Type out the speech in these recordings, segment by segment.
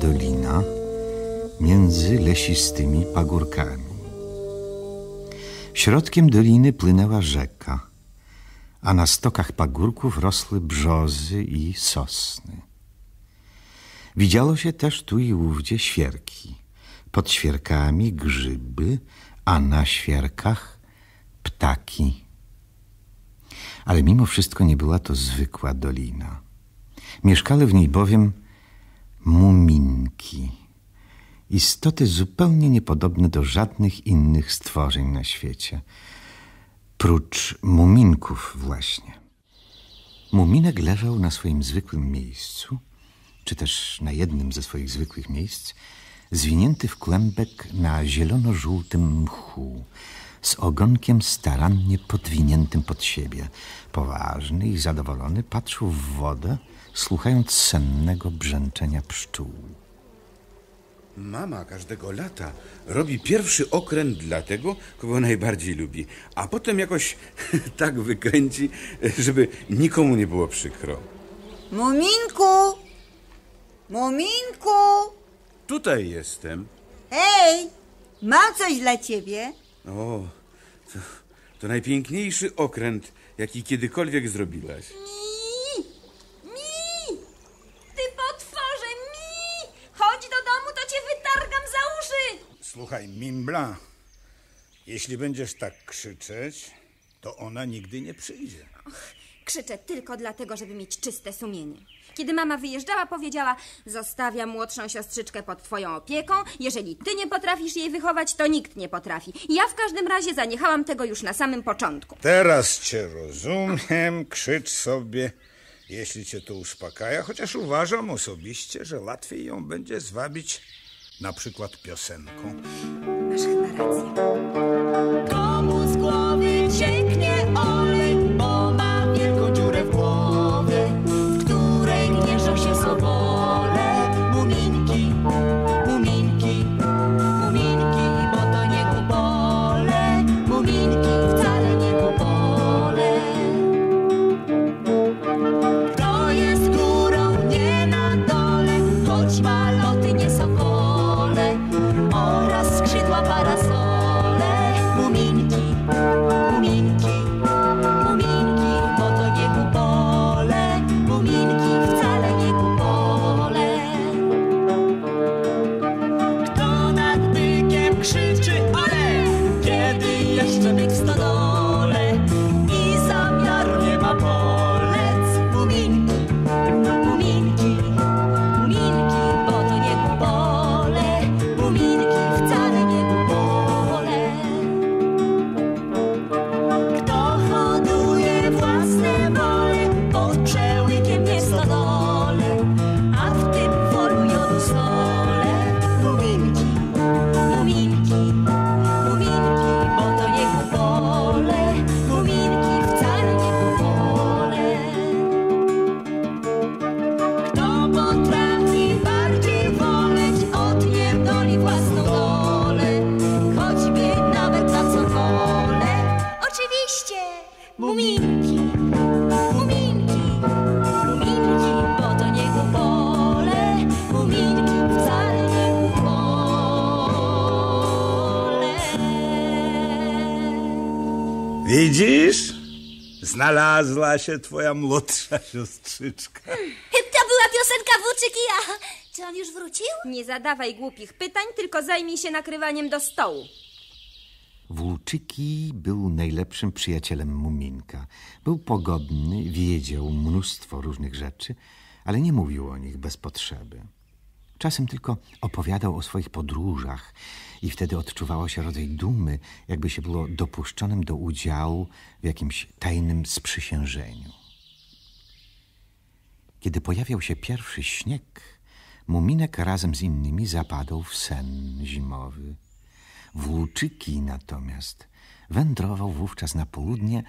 dolina między lesistymi pagórkami. Środkiem doliny płynęła rzeka, a na stokach pagórków rosły brzozy i sosny. Widziało się też tu i ówdzie świerki, pod świerkami grzyby, a na świerkach ptaki. Ale mimo wszystko nie była to zwykła dolina. Mieszkały w niej bowiem muminki, istoty zupełnie niepodobne do żadnych innych stworzeń na świecie, prócz muminków właśnie. Muminek leżał na swoim zwykłym miejscu, czy też na jednym ze swoich zwykłych miejsc, zwinięty w kłębek na zielono-żółtym mchu, z ogonkiem starannie podwiniętym pod siebie. Poważny i zadowolony patrzył w wodę, słuchając sennego brzęczenia pszczół. Mama każdego lata robi pierwszy okręt dla tego, kogo najbardziej lubi, a potem jakoś tak wykręci, żeby nikomu nie było przykro. Muminku! Muminku! Tutaj jestem. Hej! Mam coś dla ciebie. O, to, to najpiękniejszy okręt, jaki kiedykolwiek zrobiłaś. Ty potworze, mi! Chodź do domu, to cię wytargam za uszy! Słuchaj, Mimbla, jeśli będziesz tak krzyczeć, to ona nigdy nie przyjdzie. Krzyczę tylko dlatego, żeby mieć czyste sumienie. Kiedy mama wyjeżdżała, powiedziała: Zostawiam młodszą siostrzyczkę pod twoją opieką. Jeżeli ty nie potrafisz jej wychować, to nikt nie potrafi. Ja w każdym razie zaniechałam tego już na samym początku. Teraz cię rozumiem, krzycz sobie, jeśli cię to uspokaja, chociaż uważam osobiście, że łatwiej ją będzie zwabić na przykład piosenką. Masz chyba. Znalazła się twoja młodsza siostrzyczka. To była piosenka Włóczyki, a czy on już wrócił? Nie zadawaj głupich pytań, tylko zajmij się nakrywaniem do stołu. Włóczyki był najlepszym przyjacielem Muminka. Był pogodny, wiedział mnóstwo różnych rzeczy, ale nie mówił o nich bez potrzeby. Czasem tylko opowiadał o swoich podróżach i wtedy odczuwało się rodzaj dumy, jakby się było dopuszczonym do udziału w jakimś tajnym sprzysiężeniu. Kiedy pojawiał się pierwszy śnieg, Muminek razem z innymi zapadał w sen zimowy. Włóczyki natomiast wędrował wówczas na południe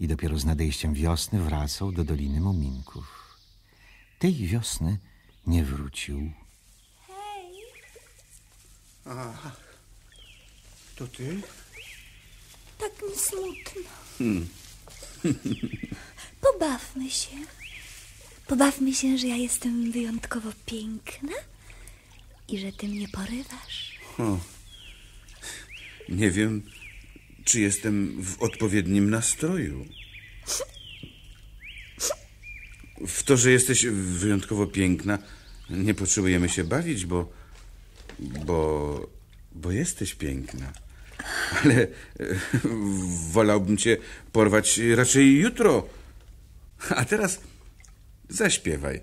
i dopiero z nadejściem wiosny wracał do Doliny Muminków. Tej wiosny nie wrócił. To ty? Tak mi smutno. Pobawmy się. Pobawmy się, że ja jestem wyjątkowo piękna i że ty mnie porywasz. Nie wiem, czy jestem w odpowiednim nastroju. W to, że jesteś wyjątkowo piękna, nie potrzebujemy się bawić, bo. bo. bo jesteś piękna. Ale e, wolałbym cię porwać raczej jutro. A teraz zaśpiewaj.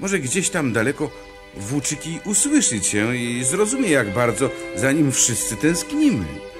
Może gdzieś tam daleko włóczyki usłyszy cię i zrozumie, jak bardzo za nim wszyscy tęsknimy.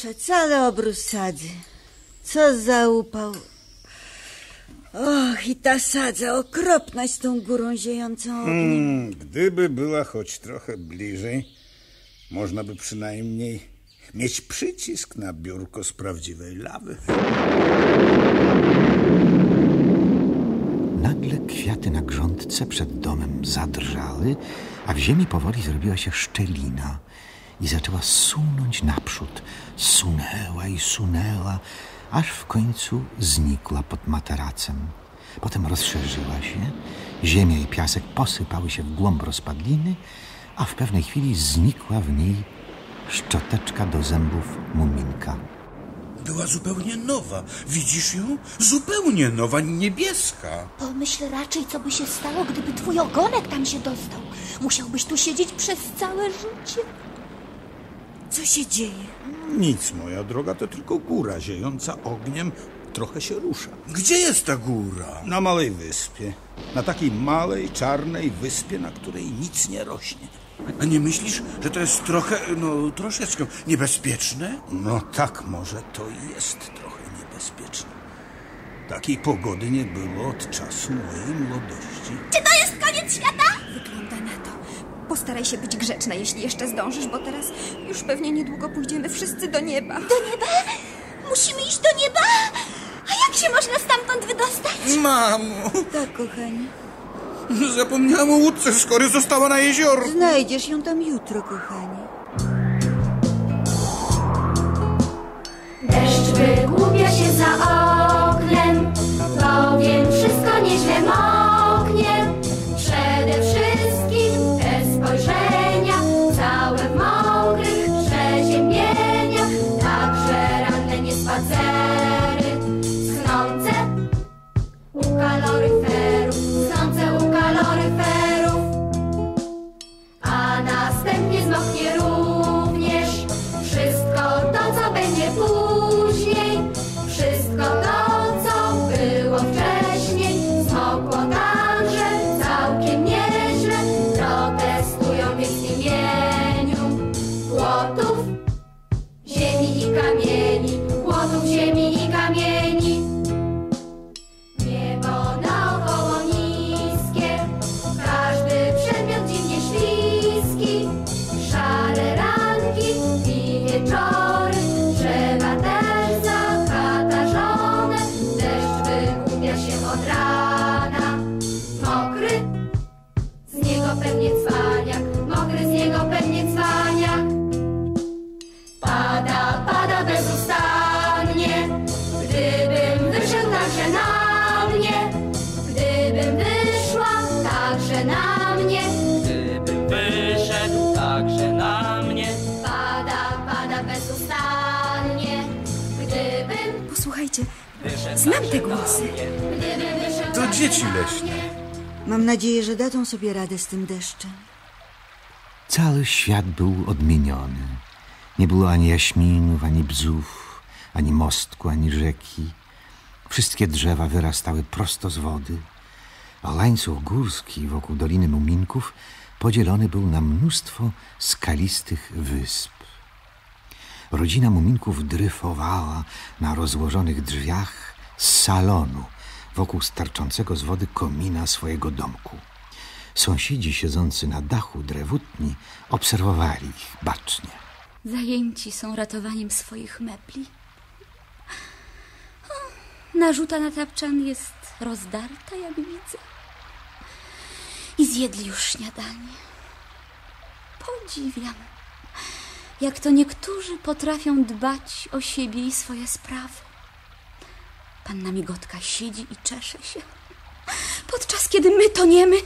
Proszę, cały obrus sadzy. Co za upał. Och, i ta sadza okropna z tą górą ziejącą ogniem. Hmm, gdyby była choć trochę bliżej, można by przynajmniej mieć przycisk na biurko z prawdziwej lawy. Nagle kwiaty na grządce przed domem zadrżały, a w ziemi powoli zrobiła się szczelina i zaczęła sunąć naprzód. Sunęła i sunęła, aż w końcu znikła pod materacem. Potem rozszerzyła się, ziemia i piasek posypały się w głąb rozpadliny, a w pewnej chwili znikła w niej szczoteczka do zębów muminka. była zupełnie nowa. Widzisz ją? Zupełnie nowa, niebieska. Pomyśl raczej, co by się stało, gdyby twój ogonek tam się dostał. Musiałbyś tu siedzieć przez całe życie. Co się dzieje? Nic, moja droga, to tylko góra ziejąca ogniem trochę się rusza. Gdzie jest ta góra? Na małej wyspie. Na takiej małej, czarnej wyspie, na której nic nie rośnie. A nie myślisz, że to jest trochę, no troszeczkę niebezpieczne? No tak, może to jest trochę niebezpieczne. Takiej pogody nie było od czasu mojej młodości. Czy to jest koniec świata? Wygląda na to. Postaraj się być grzeczna, jeśli jeszcze zdążysz, bo teraz już pewnie niedługo pójdziemy wszyscy do nieba. Do nieba? Musimy iść do nieba? A jak się można stamtąd wydostać? Mamo, Tak, kochanie. zapomniałam o łódce, skoro została na jeziorku. Znajdziesz ją tam jutro, kochanie. Deszcz wygłupia się za oknem, bowiem wszystko nieźle moknie. Dzieci leśne. Mam nadzieję, że dadzą sobie radę z tym deszczem. Cały świat był odmieniony. Nie było ani jaśminów, ani bzów, ani mostku, ani rzeki. Wszystkie drzewa wyrastały prosto z wody, a łańcuch górski wokół Doliny Muminków podzielony był na mnóstwo skalistych wysp. Rodzina Muminków dryfowała na rozłożonych drzwiach z salonu wokół starczącego z wody komina swojego domku. Sąsiedzi siedzący na dachu drewutni obserwowali ich bacznie. Zajęci są ratowaniem swoich mebli. Narzuta na tapczan jest rozdarta, jak widzę. I zjedli już śniadanie. Podziwiam, jak to niektórzy potrafią dbać o siebie i swoje sprawy. Panna Migotka siedzi i czesze się, podczas kiedy my toniemy.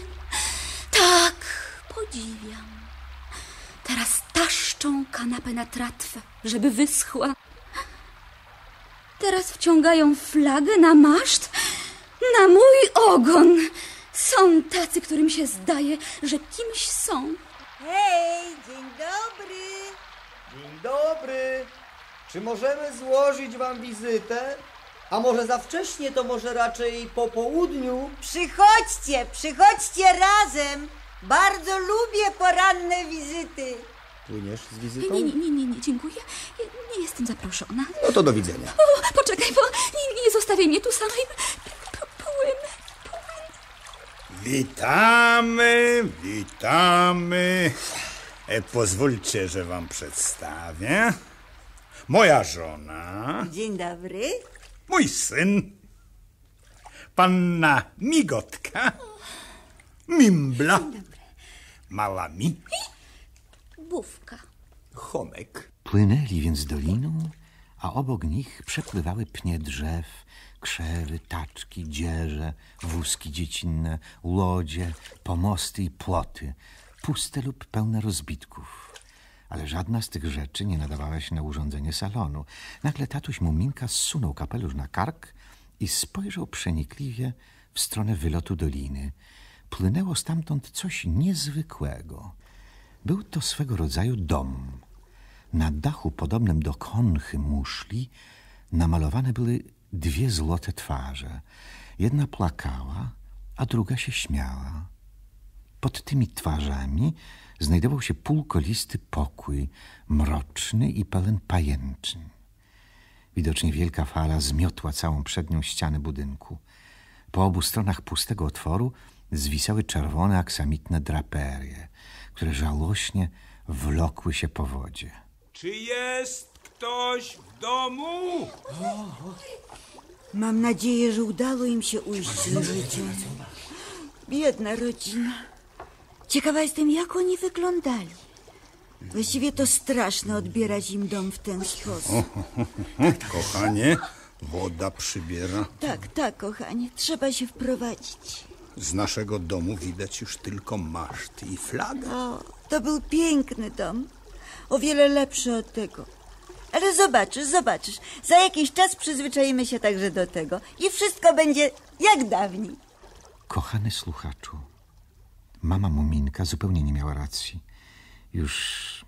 Tak, podziwiam. Teraz taszczą kanapę na tratwę, żeby wyschła. Teraz wciągają flagę na maszt, na mój ogon. Są tacy, którym się zdaje, że kimś są. Hej, dzień dobry. Dzień dobry. Czy możemy złożyć wam wizytę? A może za wcześnie, to może raczej po południu? Przychodźcie, przychodźcie razem. Bardzo lubię poranne wizyty. Płyniesz z Nie, wizytą? nie, nie, nie, nie dziękuję. Nie, nie jestem zaproszona. No to do widzenia. O, poczekaj, bo nie, nie zostawiaj mnie tu samej. Płynę. Witamy, witamy. E, pozwólcie, że wam przedstawię. Moja żona, Dzień dobry. Mój syn, panna Migotka, Mimbla, mała mi, Bówka. Chomek. Płynęli więc doliną, a obok nich przepływały pnie drzew, krzewy, taczki, dzierże, wózki dziecinne, łodzie, pomosty i płoty, puste lub pełne rozbitków. Ale żadna z tych rzeczy nie nadawała się na urządzenie salonu. Nagle tatuś Muminka zsunął kapelusz na kark i spojrzał przenikliwie w stronę wylotu doliny. Płynęło stamtąd coś niezwykłego. Był to swego rodzaju dom. Na dachu podobnym do konchy muszli namalowane były dwie złote twarze. Jedna płakała, a druga się śmiała. Pod tymi twarzami znajdował się półkolisty pokój, mroczny i pełen pajęczyn. Widocznie wielka fala zmiotła całą przednią ścianę budynku. Po obu stronach pustego otworu zwisały czerwone aksamitne draperie, które żałośnie wlokły się po wodzie. Czy jest ktoś w domu? Mam nadzieję, że udało im się ujść z życiem. Biedna rodzina. Ciekawa jestem, jak oni wyglądali. Właściwie to straszne odbierać im dom w ten sposób. Kochanie, woda przybiera. Tak, tak, kochanie, trzeba się wprowadzić. Z naszego domu widać już tylko maszt i flagę. O, to był piękny dom. O wiele lepszy od tego. Ale zobaczysz, zobaczysz. Za jakiś czas przyzwyczajimy się także do tego. I wszystko będzie jak dawniej. Kochany słuchaczu, mama Muminka zupełnie nie miała racji. Już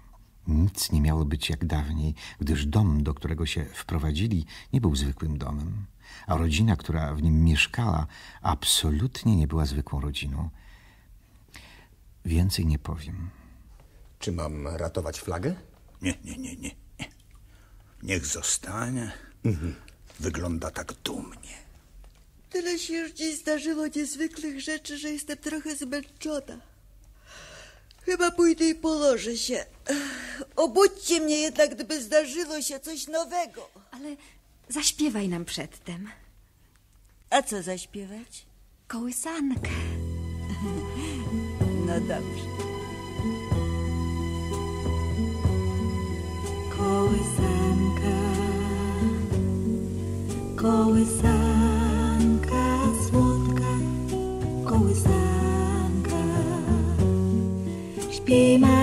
nic nie miało być jak dawniej, gdyż dom, do którego się wprowadzili, nie był zwykłym domem, a rodzina, która w nim mieszkała, absolutnie nie była zwykłą rodziną. Więcej nie powiem. Czy mam ratować flagę? Nie, nie, nie, nie. nie. Niech zostanie. Wygląda tak dumnie. Tyle się już dziś zdarzyło niezwykłych rzeczy, że jestem trochę zmęczona. Chyba pójdę i położę się. Obudźcie mnie jednak, gdyby zdarzyło się coś nowego. Ale zaśpiewaj nam przedtem. A co zaśpiewać? Kołysankę. No dobrze. Kołysanka, kołysanka Śpi maleńki,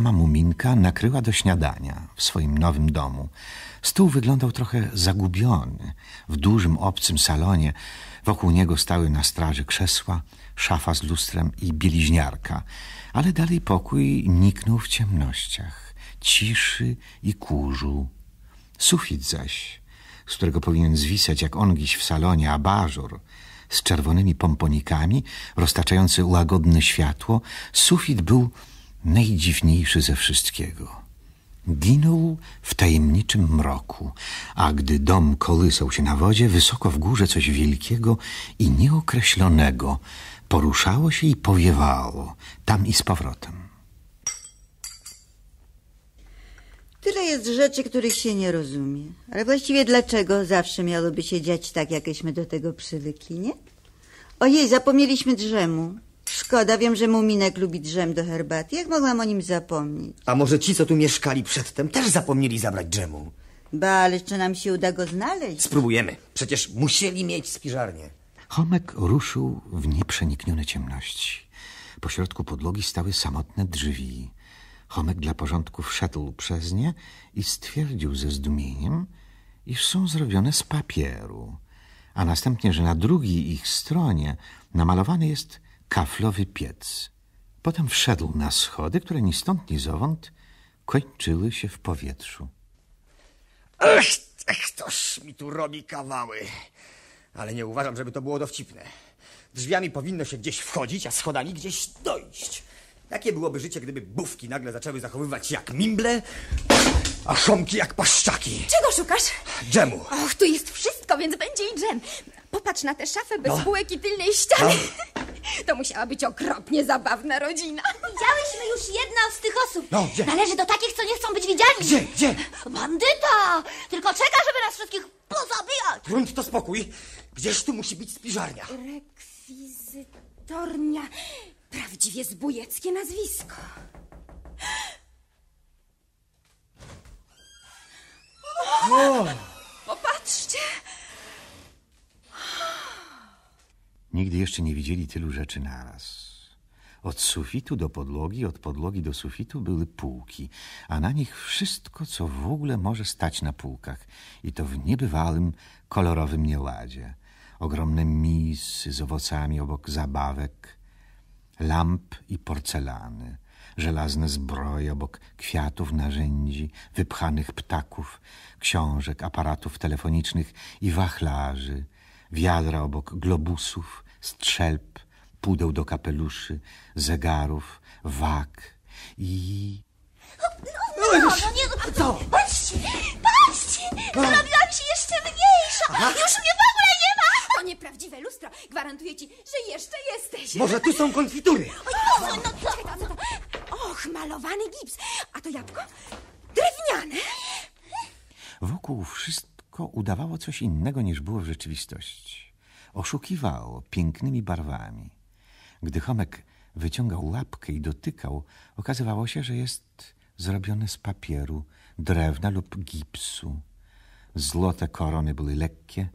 mama Muminka nakryła do śniadania w swoim nowym domu. Stół wyglądał trochę zagubiony. W dużym, obcym salonie wokół niego stały na straży krzesła, szafa z lustrem i bieliźniarka. Ale dalej pokój niknął w ciemnościach, ciszy i kurzu. Sufit zaś, z którego powinien zwisać jak ongiś w salonie abażur, z czerwonymi pomponikami, roztaczający łagodne światło, sufit był najdziwniejszy ze wszystkiego. Ginął w tajemniczym mroku, a gdy dom kołysał się na wodzie, wysoko w górze coś wielkiego i nieokreślonego poruszało się i powiewało, tam i z powrotem. Tyle jest rzeczy, których się nie rozumie. Ale właściwie dlaczego zawsze miałoby się dziać tak, jakeśmy do tego przywykli, nie? Ojej, zapomnieliśmy drzemu. Szkoda, wiem, że Muminek lubi drzem do herbaty. Jak mogłam o nim zapomnieć? A może ci, co tu mieszkali przedtem, też zapomnieli zabrać dżemu? Ba, ale czy nam się uda go znaleźć? Spróbujemy. Przecież musieli mieć spiżarnię. Chomek ruszył w nieprzeniknione ciemności. Po środku podłogi stały samotne drzwi. Chomek dla porządku wszedł przez nie i stwierdził ze zdumieniem, iż są zrobione z papieru, a następnie, że na drugiej ich stronie namalowany jest kaflowy piec. Potem wszedł na schody, które ni stąd, ni zowąd kończyły się w powietrzu. Ech, ech, ktoś mi tu robi kawały. Ale nie uważam, żeby to było dowcipne. Drzwiami powinno się gdzieś wchodzić, a schodami gdzieś dojść. Jakie byłoby życie, gdyby bówki nagle zaczęły zachowywać się jak mimble, a szomki jak paszczaki? Czego szukasz? Dżemu. Och, tu jest wszystko, więc będzie i dżem. Popatrz na tę szafę bez No. półek i tylnej ściany. To musiała być okropnie zabawna rodzina. Widziałyśmy już jedną z tych osób. No, gdzie? Należy do takich, co nie chcą być widziani. Gdzie, gdzie? Bandyta! Tylko czeka, żeby nas wszystkich pozabijać. Grunt to spokój. Gdzieś tu musi być spiżarnia. Rekwizytornia. Prawdziwie zbójeckie nazwisko. Popatrzcie. Nigdy jeszcze nie widzieli tylu rzeczy naraz. Od sufitu do podłogi, od podłogi do sufitu były półki, a na nich wszystko, co w ogóle może stać na półkach. I to w niebywałym, kolorowym nieładzie. Ogromne misy z owocami obok zabawek, lamp i porcelany, żelazne zbroje obok kwiatów, narzędzi, wypchanych ptaków, książek, aparatów telefonicznych i wachlarzy, wiadra obok globusów, strzelb, pudeł do kapeluszy, zegarów, wag i... No, no, nie, co? Patrzcie, patrzcie! Zrobiłam się jeszcze mniejsza. Już mnie w ogóle nie ma. To nieprawdziwe lustro. Gwarantuję ci, że jeszcze jesteś. Może tu są konfitury? Oj, Boże, no co? Czekaj, co to? Och, malowany gips. A to jabłko? Drewniane. Wokół wszystko udawało coś innego niż było w rzeczywistości. Oszukiwało pięknymi barwami. Gdy Chomek wyciągał łapkę i dotykał, okazywało się, że jest zrobione z papieru, drewna lub gipsu. Złote korony były lekkie,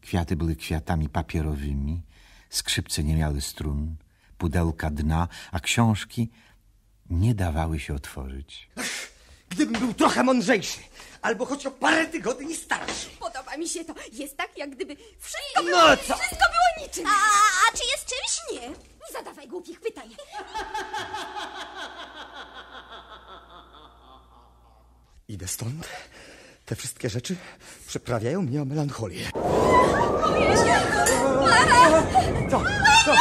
kwiaty były kwiatami papierowymi, skrzypce nie miały strun, pudełka dna, a książki nie dawały się otworzyć. Gdybym był trochę mądrzejszy, albo choć o parę tygodni starszy. Podoba mi się to. Jest tak, jak gdyby wszystko było, No co? wszystko było niczym. A, a czy jest czymś? Nie, nie zadawaj głupich pytań. Idę stąd. Te wszystkie rzeczy przyprawiają mnie o melancholię. Co? Co?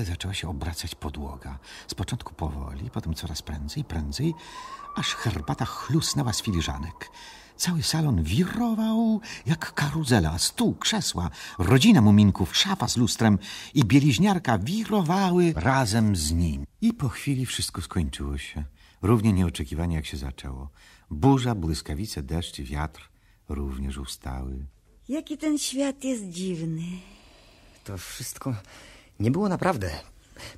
Nagle zaczęła się obracać podłoga. Z początku powoli, potem coraz prędzej, prędzej, aż herbata chlusnęła z filiżanek. Cały salon wirował jak karuzela. Stół, krzesła, rodzina muminków, szafa z lustrem i bieliźniarka wirowały razem z nim. I po chwili wszystko skończyło się. Równie nieoczekiwanie jak się zaczęło. Burza, błyskawice, deszcz i wiatr również ustały. Jaki ten świat jest dziwny. To wszystko nie było naprawdę.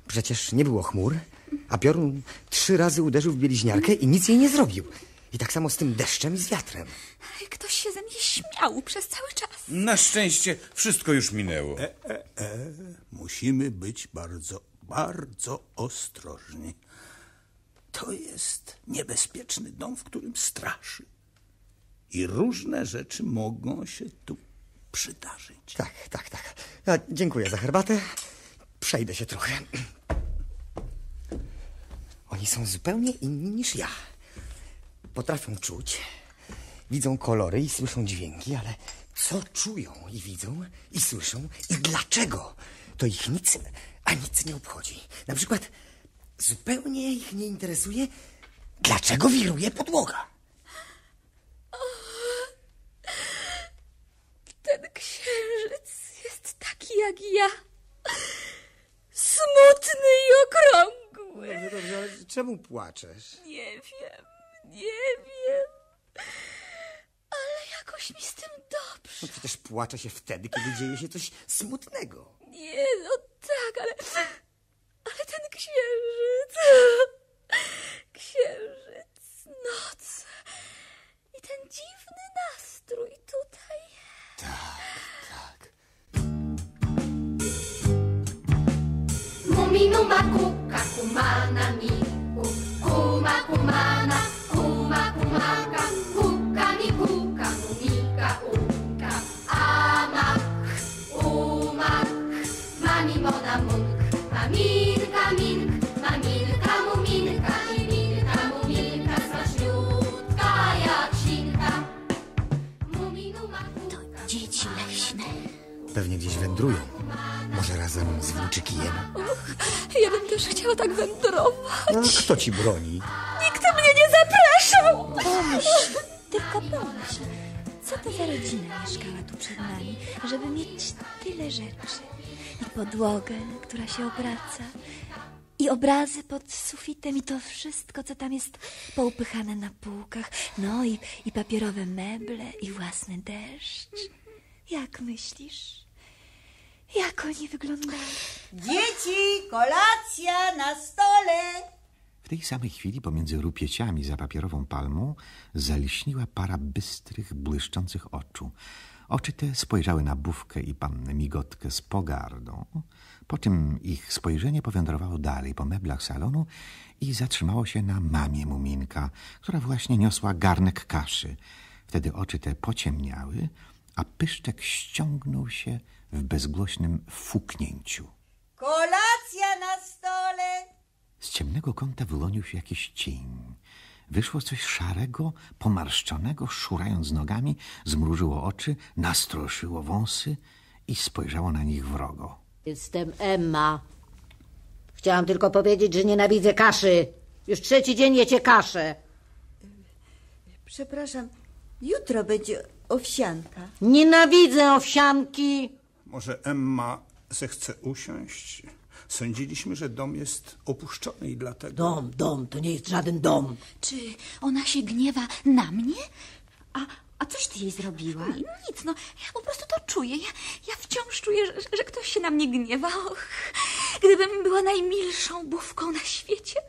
Przecież nie było chmur, a piorun trzy razy uderzył w bieliźniarkę i nic jej nie zrobił. I tak samo z tym deszczem i z wiatrem. Ktoś się ze mnie śmiał przez cały czas. Na szczęście wszystko już minęło. E, e, e, musimy być bardzo, bardzo ostrożni. To jest niebezpieczny dom, w którym straszy. I różne rzeczy mogą się tu przydarzyć. Tak, tak, tak. Ja dziękuję za herbatę. Przejdę się trochę. Oni są zupełnie inni niż ja. Potrafią czuć, widzą kolory i słyszą dźwięki, ale co czują i widzą i słyszą i dlaczego, to ich nic, a nic nie obchodzi. Na przykład zupełnie ich nie interesuje, dlaczego wiruje podłoga. Ten księżyc jest taki jak ja. Smutny i okrągły. Dobrze, dobrze, ale czemu płaczesz? Nie wiem, nie wiem. Ale jakoś mi z tym dobrze. No przecież płacze się wtedy, kiedy dzieje się coś smutnego. Nie, no tak, ale... Ale ten księżyc... Księżyc, noc i ten dziwny nastrój tutaj. Muminu makuka, kumana miku, kuma kumana, kuma kumaka, kuka mi kuka, mumika umka, amak, umak, mami mona munk, maminka mink, maminka muminka. I minka muminka, smaczniutka jak sinka. Dzieci leśne. Pewnie gdzieś wędrują. Może razem z włóczykijem. Ja bym też chciała tak wędrować. No, kto ci broni? Nikt mnie nie zapraszał. Pomyśl, tylko pomyśl, co to za rodzina mieszkała tu przed nami, żeby mieć tyle rzeczy. I podłogę, która się obraca, i obrazy pod sufitem, i to wszystko, co tam jest poupychane na półkach. No i, i papierowe meble, i własny deszcz. Jak myślisz? Jak oni wyglądają? Dzieci, kolacja na stole. W tej samej chwili pomiędzy rupieciami za papierową palmą zalśniła para bystrych, błyszczących oczu. Oczy te spojrzały na Bówkę i pannę Migotkę z pogardą, po czym ich spojrzenie powędrowało dalej po meblach salonu i zatrzymało się na mamie Muminka, która właśnie niosła garnek kaszy. Wtedy oczy te pociemniały, a pyszczek ściągnął się w bezgłośnym fuknięciu. Kolacja na stole. Z ciemnego kąta wyłonił się jakiś cień. Wyszło coś szarego, pomarszczonego, szurając nogami, zmrużyło oczy, nastroszyło wąsy i spojrzało na nich wrogo. Jestem Emma. Chciałam tylko powiedzieć, że nienawidzę kaszy. Już trzeci dzień jecie kaszę. Przepraszam, jutro będzie owsianka. Nienawidzę owsianki. Może Emma se chce usiąść? Sądziliśmy, że dom jest opuszczony i dlatego... Dom, dom, to nie jest żaden dom. Czy ona się gniewa na mnie? A, a coś ty jej zrobiła? Nic, no ja po prostu to czuję. Ja, ja wciąż czuję, że, że ktoś się na mnie gniewa. Och, gdybym była najmilszą bówką na świecie,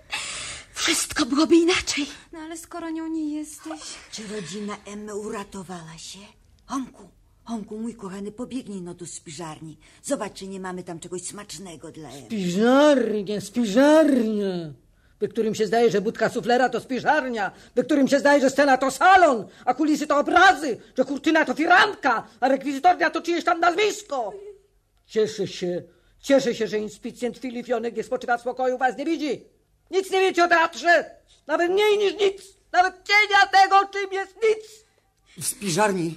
wszystko byłoby inaczej. No ale skoro nią nie jesteś... Czy rodzina Emmy uratowała się? Homku, Homku, mój kochany, pobiegnij no do spiżarni. Zobacz, czy nie mamy tam czegoś smacznego dla Emmy. Spiżarnie, spiżarnie. By którym się zdaje, że budka suflera to spiżarnia, by którym się zdaje, że scena to salon, a kulisy to obrazy, że kurtyna to firanka, a rekwizytornia to czyjeś tam nazwisko. Cieszę się, cieszę się, że inspicjent Filip Jonek nie spoczywa w spokoju, was nie widzi. Nic nie wiecie o teatrze, nawet mniej niż nic, nawet cienia tego, czym jest nic. W spiżarni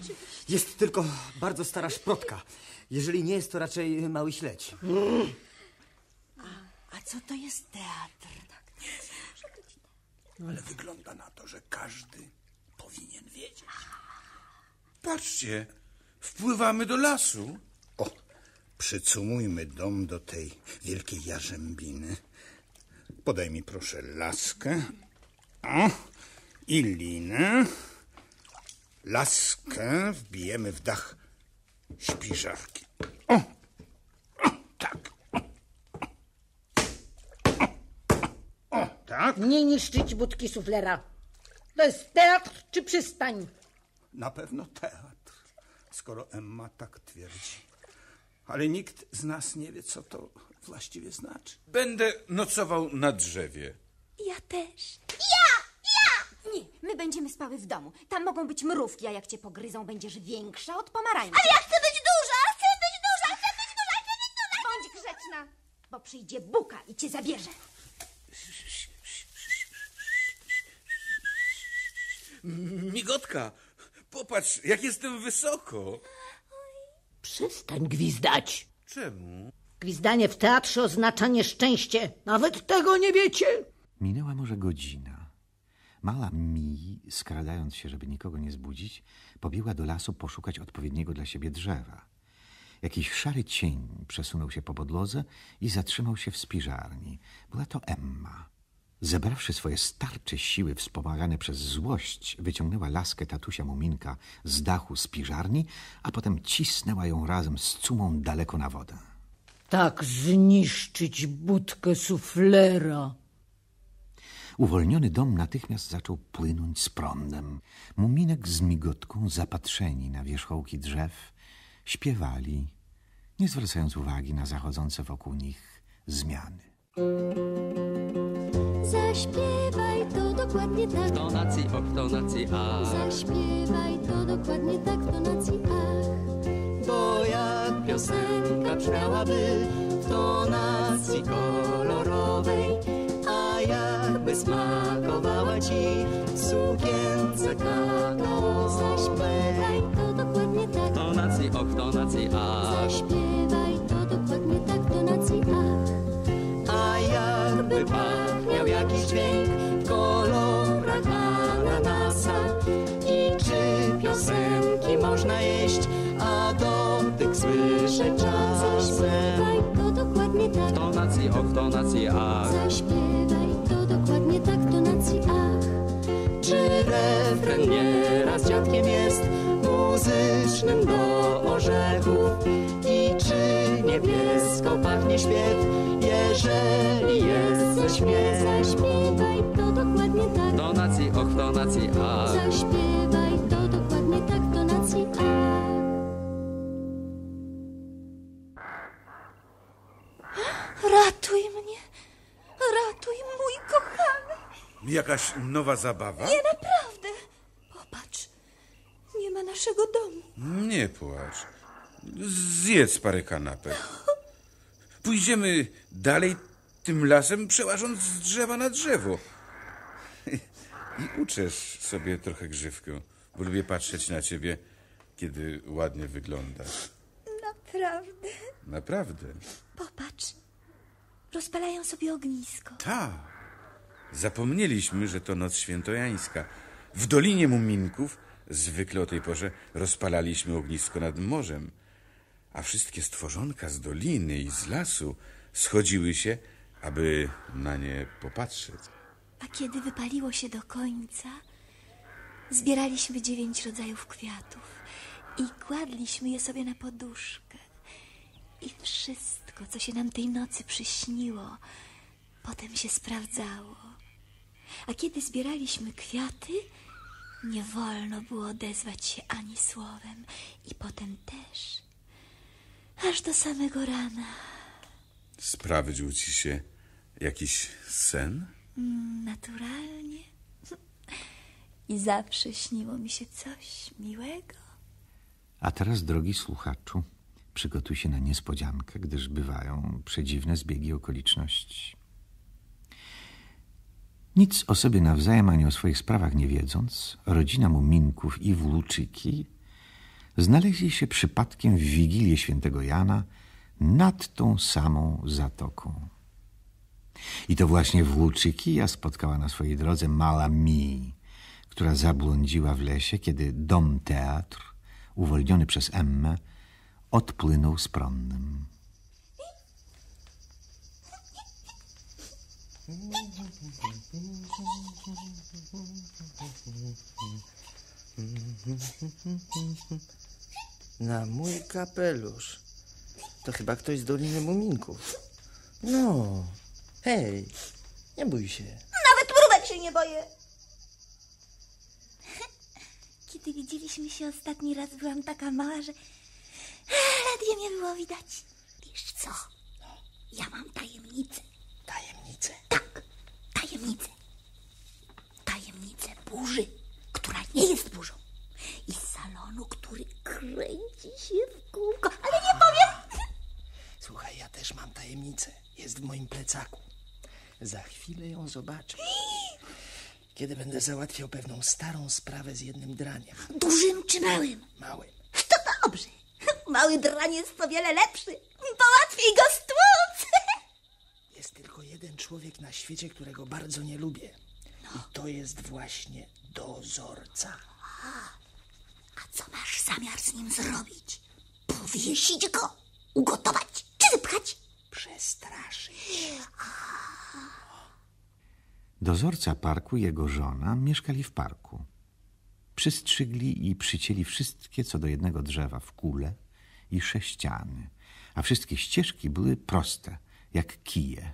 jest tylko bardzo stara szprotka. Jeżeli nie jest to raczej mały śledź. A co to jest teatr? Ale wygląda na to, że każdy powinien wiedzieć. Patrzcie, wpływamy do lasu. O, przycumujmy dom do tej wielkiej jarzębiny. Podaj mi proszę laskę. O, i linę. Laskę wbijemy w dach śpiżarki. O, o tak. O, o, tak. Nie niszczyć budki suflera. To jest teatr czy przystań? Na pewno teatr. skoro Emma tak twierdzi. Ale nikt z nas nie wie, co to właściwie znaczy. Będę nocował na drzewie. Ja też. Nie, my będziemy spały w domu. Tam mogą być mrówki, a jak cię pogryzą, będziesz większa od pomarańczy. Ale ja chcę być duża, chcę być duża, chcę być duża, chcę być duża. Bądź grzeczna, bo przyjdzie buka i cię zabierze. Migotka, popatrz, jak jestem wysoko. Przestań gwizdać. Czemu? Gwizdanie w teatrze oznacza nieszczęście. Nawet tego nie wiecie. Minęła może godzina. Mała Mi, skradając się, żeby nikogo nie zbudzić, pobiegła do lasu poszukać odpowiedniego dla siebie drzewa. Jakiś szary cień przesunął się po podlodze i zatrzymał się w spiżarni. Była to Emma. Zebrawszy swoje starcze siły wspomagane przez złość, wyciągnęła laskę tatusia Muminka z dachu spiżarni, a potem cisnęła ją razem z cumą daleko na wodę. Tak zniszczyć budkę suflera. Uwolniony dom natychmiast zaczął płynąć z prądem. Muminek z migotką, zapatrzeni na wierzchołki drzew, śpiewali, nie zwracając uwagi na zachodzące wokół nich zmiany. Zaśpiewaj to dokładnie tak. W tonacji, o w tonacji, a Zaśpiewaj to dokładnie tak w tonacji ach. Bo jak piosenka brzmiałaby w tonacji jakby smakowała ci sukience kakaowej. Zaśpiewaj to dokładnie tak. Tonacji, o w tonacji, a Zaśpiewaj to dokładnie tak tonacji ach. A jakby pachniał jakiś dźwięk w kolorach ananasa I czy piosenki można jeść, a dotyk słyszę czasem Zaśpiewaj to dokładnie tak. W tonacji, o w tonacji, a Zaśpiewaj refren nieraz dziadkiem jest muzycznym do orzechów I czy niebiesko pachnie śpiew, jeżeli jest ze śmiechu Zaśpiewaj to dokładnie tak. W tonacji, och w tonacji, a Zaśpiewaj to dokładnie tak w tonacji ach. Ratuj mnie. Ratuj, mój kochany. Jakaś nowa zabawa? Nie, naprawdę. Naszego domu. Nie płacz. Zjedz parę kanapek. Pójdziemy dalej tym lasem, przełażąc z drzewa na drzewo. I uczesz sobie trochę grzywkę, bo lubię patrzeć na ciebie, kiedy ładnie wyglądasz. Naprawdę. Naprawdę. Popatrz. Rozpalają sobie ognisko. Tak. Zapomnieliśmy, że to noc świętojańska. W Dolinie Muminków zwykle o tej porze rozpalaliśmy ognisko nad morzem, a wszystkie stworzonka z doliny i z lasu schodziły się, aby na nie popatrzeć. A kiedy wypaliło się do końca, zbieraliśmy dziewięć rodzajów kwiatów i kładliśmy je sobie na poduszkę. I wszystko, co się nam tej nocy przyśniło, potem się sprawdzało. A kiedy zbieraliśmy kwiaty, nie wolno było odezwać się ani słowem. I potem też, aż do samego rana. Sprawdził ci się jakiś sen? Mm, Naturalnie. I zawsze śniło mi się coś miłego. A teraz, drogi słuchaczu, przygotuj się na niespodziankę, gdyż bywają przedziwne zbiegi okoliczności. Nic o sobie nawzajem ani o swoich sprawach nie wiedząc, rodzina Muminków i Włóczyki znaleźli się przypadkiem w Wigilię Świętego Jana nad tą samą zatoką. I to właśnie Włóczyki ja spotkała na swojej drodze mała Mi, która zabłądziła w lesie, kiedy dom teatr, uwolniony przez Emmę, odpłynął z prądem. Na mój kapelusz. To chyba ktoś z Doliny Muminków. No, hej, nie bój się. Nawet mrówek się nie boję. Kiedy widzieliśmy się ostatni raz, byłam taka mała, że ledwie mnie było widać. Wiesz co? Ja mam tajemnicę. Tajemnicę. Tajemnicę burzy, która nie jest burzą. I salonu, który kręci się w kółko. Ale nie powiem! Słuchaj, ja też mam tajemnicę. Jest w moim plecaku. Za chwilę ją zobaczę. Kiedy będę załatwiał pewną starą sprawę z jednym draniem. Dużym czy małym? Małym. To dobrze. Mały drań jest o wiele lepszy. Bo łatwiej go stłuc. Jest tylko jeden człowiek na świecie, którego bardzo nie lubię. I to jest właśnie dozorca. A co masz zamiar z nim zrobić? Powiesić go? Ugotować? Czy wypchać? Przestraszyć. Dozorca parku i jego żona mieszkali w parku. Przystrzygli i przycięli wszystkie co do jednego drzewa w kule i sześciany, a wszystkie ścieżki były proste, jak kije.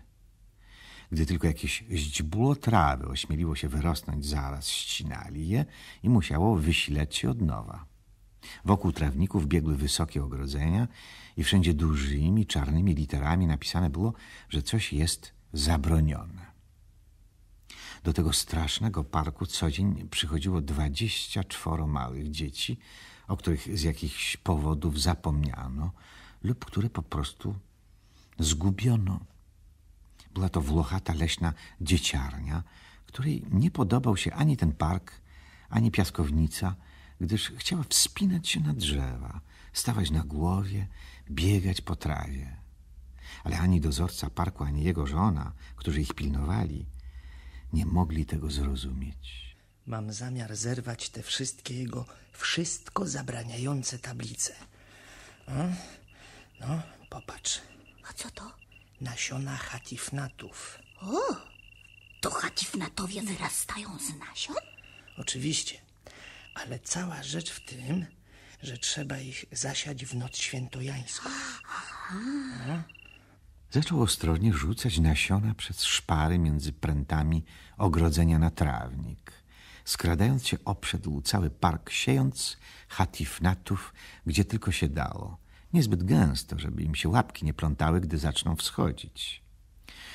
Gdy tylko jakieś źdźbło trawy ośmieliło się wyrosnąć zaraz, ścinali je i musiało wysilać się od nowa. Wokół trawników biegły wysokie ogrodzenia i wszędzie dużymi, czarnymi literami napisane było, że coś jest zabronione. Do tego strasznego parku co dzień przychodziło dwadzieścia czworo małych dzieci, o których z jakichś powodów zapomniano lub które po prostu zgubiono. Była to włochata leśna dzieciarnia, której nie podobał się ani ten park, ani piaskownica, gdyż chciała wspinać się na drzewa, stawać na głowie, biegać po trawie. Ale ani dozorca parku, ani jego żona, którzy ich pilnowali, nie mogli tego zrozumieć. Mam zamiar zerwać te wszystkie jego wszystko zabraniające tablice. O, no, popatrz. A co to? Nasiona hatifnatów. O, to hatifnatowie wyrastają z nasion? Oczywiście, ale cała rzecz w tym, że trzeba ich zasiać w noc świętojańską. Zaczął ostrożnie rzucać nasiona przez szpary między prętami ogrodzenia na trawnik. Skradając się obszedł cały park, siejąc hatifnatów, gdzie tylko się dało. Niezbyt gęsto, żeby im się łapki nie plątały, gdy zaczną wschodzić.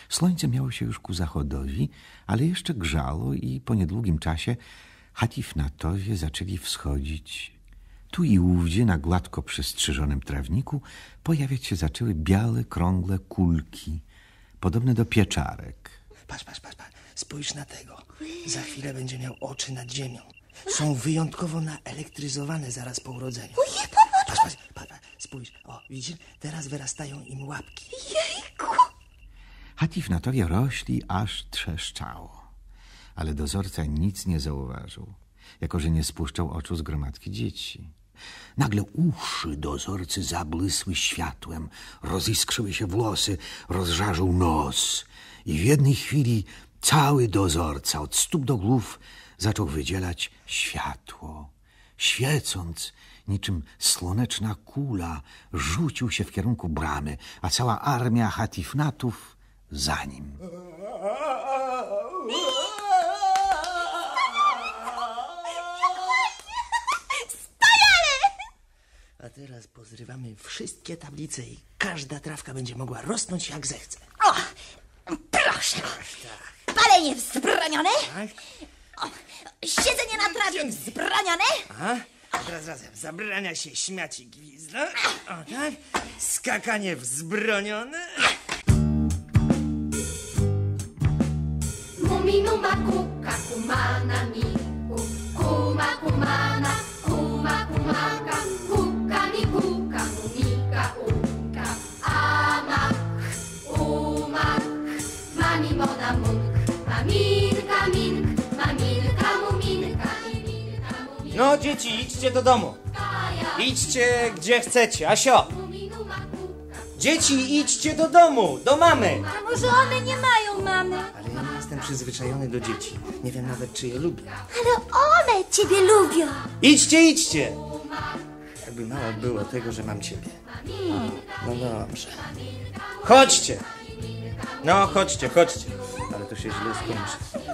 Słońce miało się już ku zachodowi, ale jeszcze grzało i po niedługim czasie hatifnatowie zaczęli wschodzić. Tu i ówdzie na gładko przystrzyżonym trawniku pojawiać się zaczęły białe, krągłe kulki, podobne do pieczarek. Patrz, patrz, patrz, patrz. Spójrz na tego. Za chwilę będzie miał oczy nad ziemią. Są wyjątkowo naelektryzowane zaraz po urodzeniu. Patrz, patrz. Spójrz. O, widzisz? Teraz wyrastają im łapki. Jejku! Hatifnatowie rośli, aż trzeszczało. Ale dozorca nic nie zauważył, jako że nie spuszczał oczu z gromadki dzieci. Nagle uszy dozorcy zabłysły światłem, roziskrzyły się włosy, rozżarzył nos i w jednej chwili cały dozorca od stóp do głów zaczął wydzielać światło. Świecąc, niczym słoneczna kula, rzucił się w kierunku bramy, a cała armia hatifnatów za nim. A teraz pozrywamy wszystkie tablice i każda trawka będzie mogła rosnąć jak zechce. O, proszę. Palenie wzbronione. Tak? O, siedzenie na trawie wzbronione. A? Teraz razem. Zabrania się śmiać i gwizdać. O, tak? Skakanie wzbronione. Muminuma kuka kumana miku Kuma No, dzieci, idźcie do domu. Idźcie gdzie chcecie. Asio! Dzieci, idźcie do domu, do mamy. A może one nie mają mamy? Ale ja nie jestem przyzwyczajony do dzieci. Nie wiem nawet, czy je lubię. Ale one ciebie lubią. Idźcie, idźcie. Jakby mało było tego, że mam ciebie. No dobrze. Chodźcie. No, chodźcie, chodźcie. Ale to się źle skończy.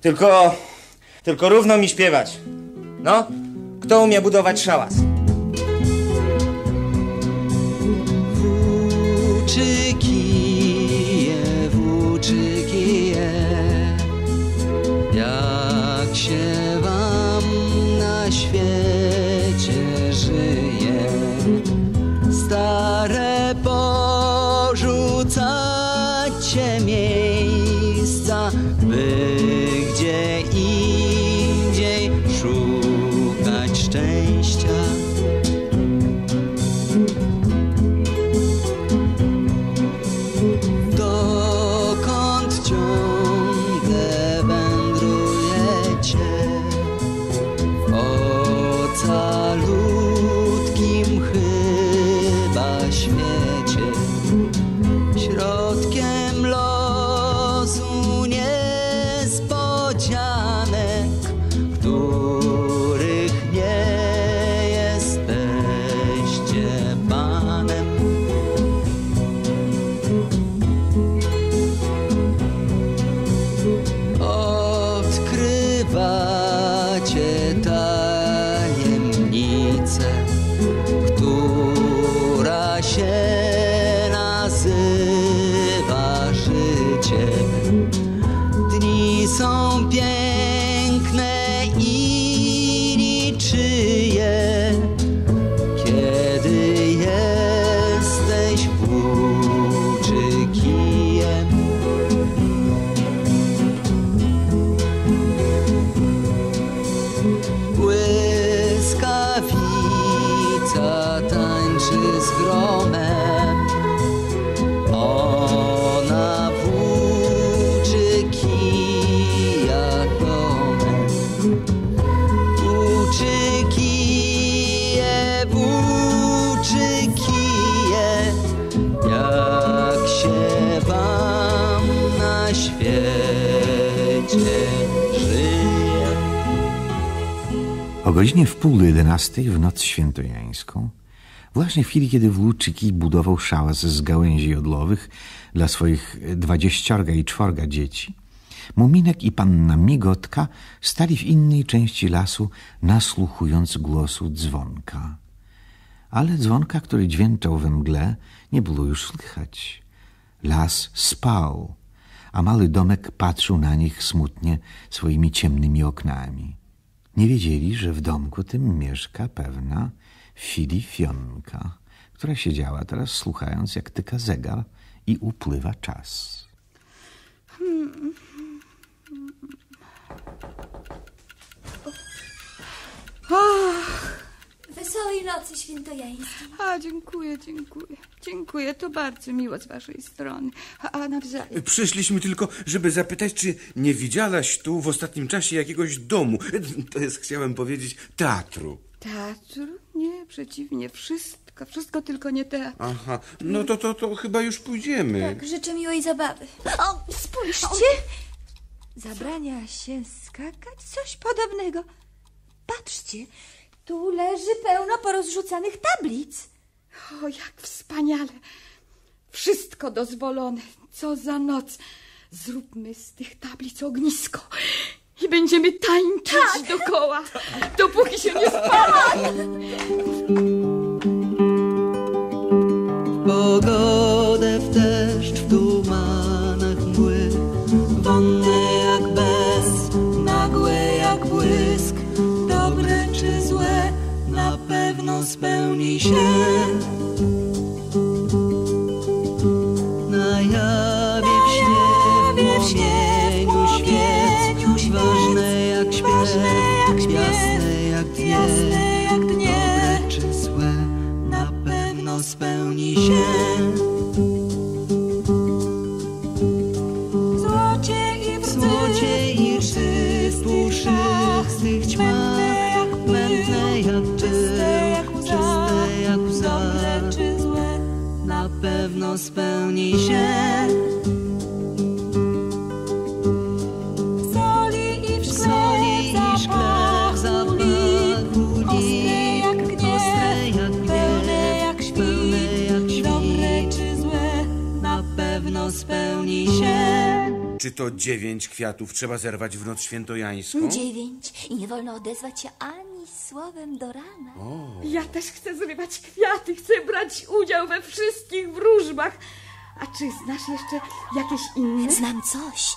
Tylko, tylko równo mi śpiewać. No, kto umie budować szałas? Włóczy tańczy z gromem. Ona włóczy kija domem. Włóczy kije, włóczy kije, jak się wam na świecie. O godzinie w pół do jedenastej w noc świętojańską, właśnie w chwili, kiedy Włóczyki budował szałas z gałęzi jodlowych dla swoich dwadzieściorga i czworga dzieci, Muminek i panna Migotka stali w innej części lasu, nasłuchując głosu dzwonka. Ale dzwonka, który dźwięczał we mgle, nie było już słychać. Las spał, a mały domek patrzył na nich smutnie swoimi ciemnymi oknami. Nie wiedzieli, że w domku tym mieszka pewna Filifionka, która siedziała teraz słuchając, jak tyka zegar i upływa czas. Hmm. Och, wesołej nocy świętojańskiej. A, dziękuję, dziękuję. Dziękuję, to bardzo miło z waszej strony. A, a nawzajem. Przyszliśmy tylko, żeby zapytać, czy nie widziałaś tu w ostatnim czasie jakiegoś domu, to jest, chciałem powiedzieć, teatru. Teatr? Nie, przeciwnie, wszystko, wszystko tylko nie teatr. Aha, no to, to, to chyba już pójdziemy. Tak, życzę miłej zabawy. O, spójrzcie! Zabrania się skakać? Coś podobnego. Patrzcie, tu leży pełno porozrzucanych tablic. O, jak wspaniale. Wszystko dozwolone. Co za noc. Zróbmy z tych tablic ognisko i będziemy tańczyć dokoła, dopóki się nie spali. Pogodę w deszcz, w tumanach mgły Wonne jak bez, nagłe jak błysk. Dobre czy złe, na pewno spełni się spełni się dziewięć kwiatów trzeba zerwać w noc świętojańską? Dziewięć i nie wolno odezwać się ani słowem do rana. Ja też chcę zrywać kwiaty, chcę brać udział we wszystkich wróżbach. A czy znasz jeszcze jakieś inne? Znam coś,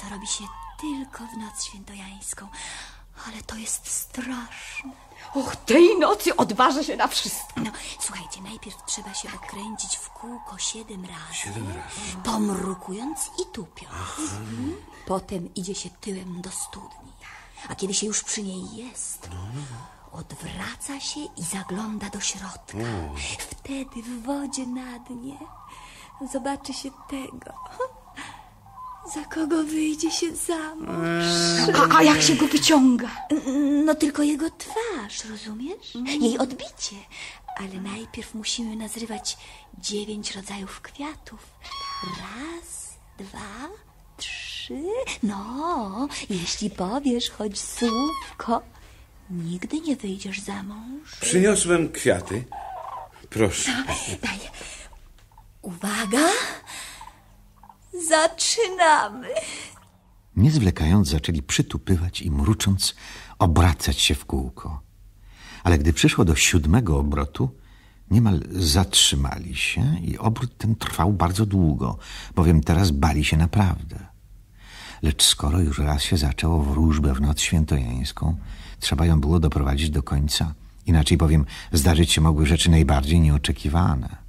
co robi się tylko w noc świętojańską, ale to jest straszne. Och, tej nocy odważę się na wszystko. No, słuchajcie, najpierw trzeba się okręcić w kółko siedem razy. Siedem razy. Pomrukując i tupiąc. Mhm. Potem idzie się tyłem do studni. A kiedy się już przy niej jest, odwraca się i zagląda do środka. Wtedy w wodzie na dnie zobaczy się tego, za kogo wyjdzie się za mąż. A, a jak się go wyciąga? No tylko jego twarz, rozumiesz? Jej odbicie. Ale najpierw musimy nazrywać dziewięć rodzajów kwiatów. Raz, dwa, trzy. No, jeśli powiesz choć słówko, nigdy nie wyjdziesz za mąż. Przyniosłem kwiaty. Proszę. Daj. Uwaga. Zaczynamy. Nie zwlekając, zaczęli przytupywać i mrucząc obracać się w kółko. Ale gdy przyszło do siódmego obrotu, niemal zatrzymali się i obrót ten trwał bardzo długo, bowiem teraz bali się naprawdę. Lecz skoro już raz się zaczęło wróżbę w noc świętojańską, trzeba ją było doprowadzić do końca. Inaczej bowiem zdarzyć się mogły rzeczy najbardziej nieoczekiwane.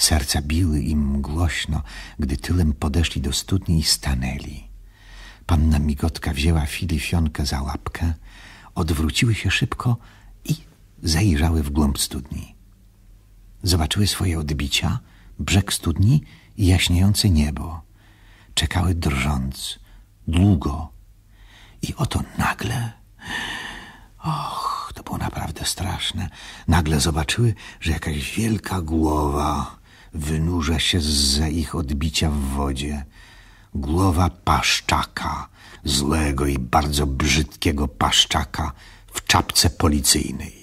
Serca biły im głośno, gdy tylem podeszli do studni i stanęli. Panna Migotka wzięła Filifionkę za łapkę, odwróciły się szybko i zajrzały w głąb studni. Zobaczyły swoje odbicia, brzeg studni i jaśniejące niebo. Czekały drżąc, długo. I oto nagle... Och, to było naprawdę straszne. Nagle zobaczyły, że jakaś wielka głowa wynurza się zza ich odbicia w wodzie. Głowa paszczaka, złego i bardzo brzydkiego paszczaka w czapce policyjnej.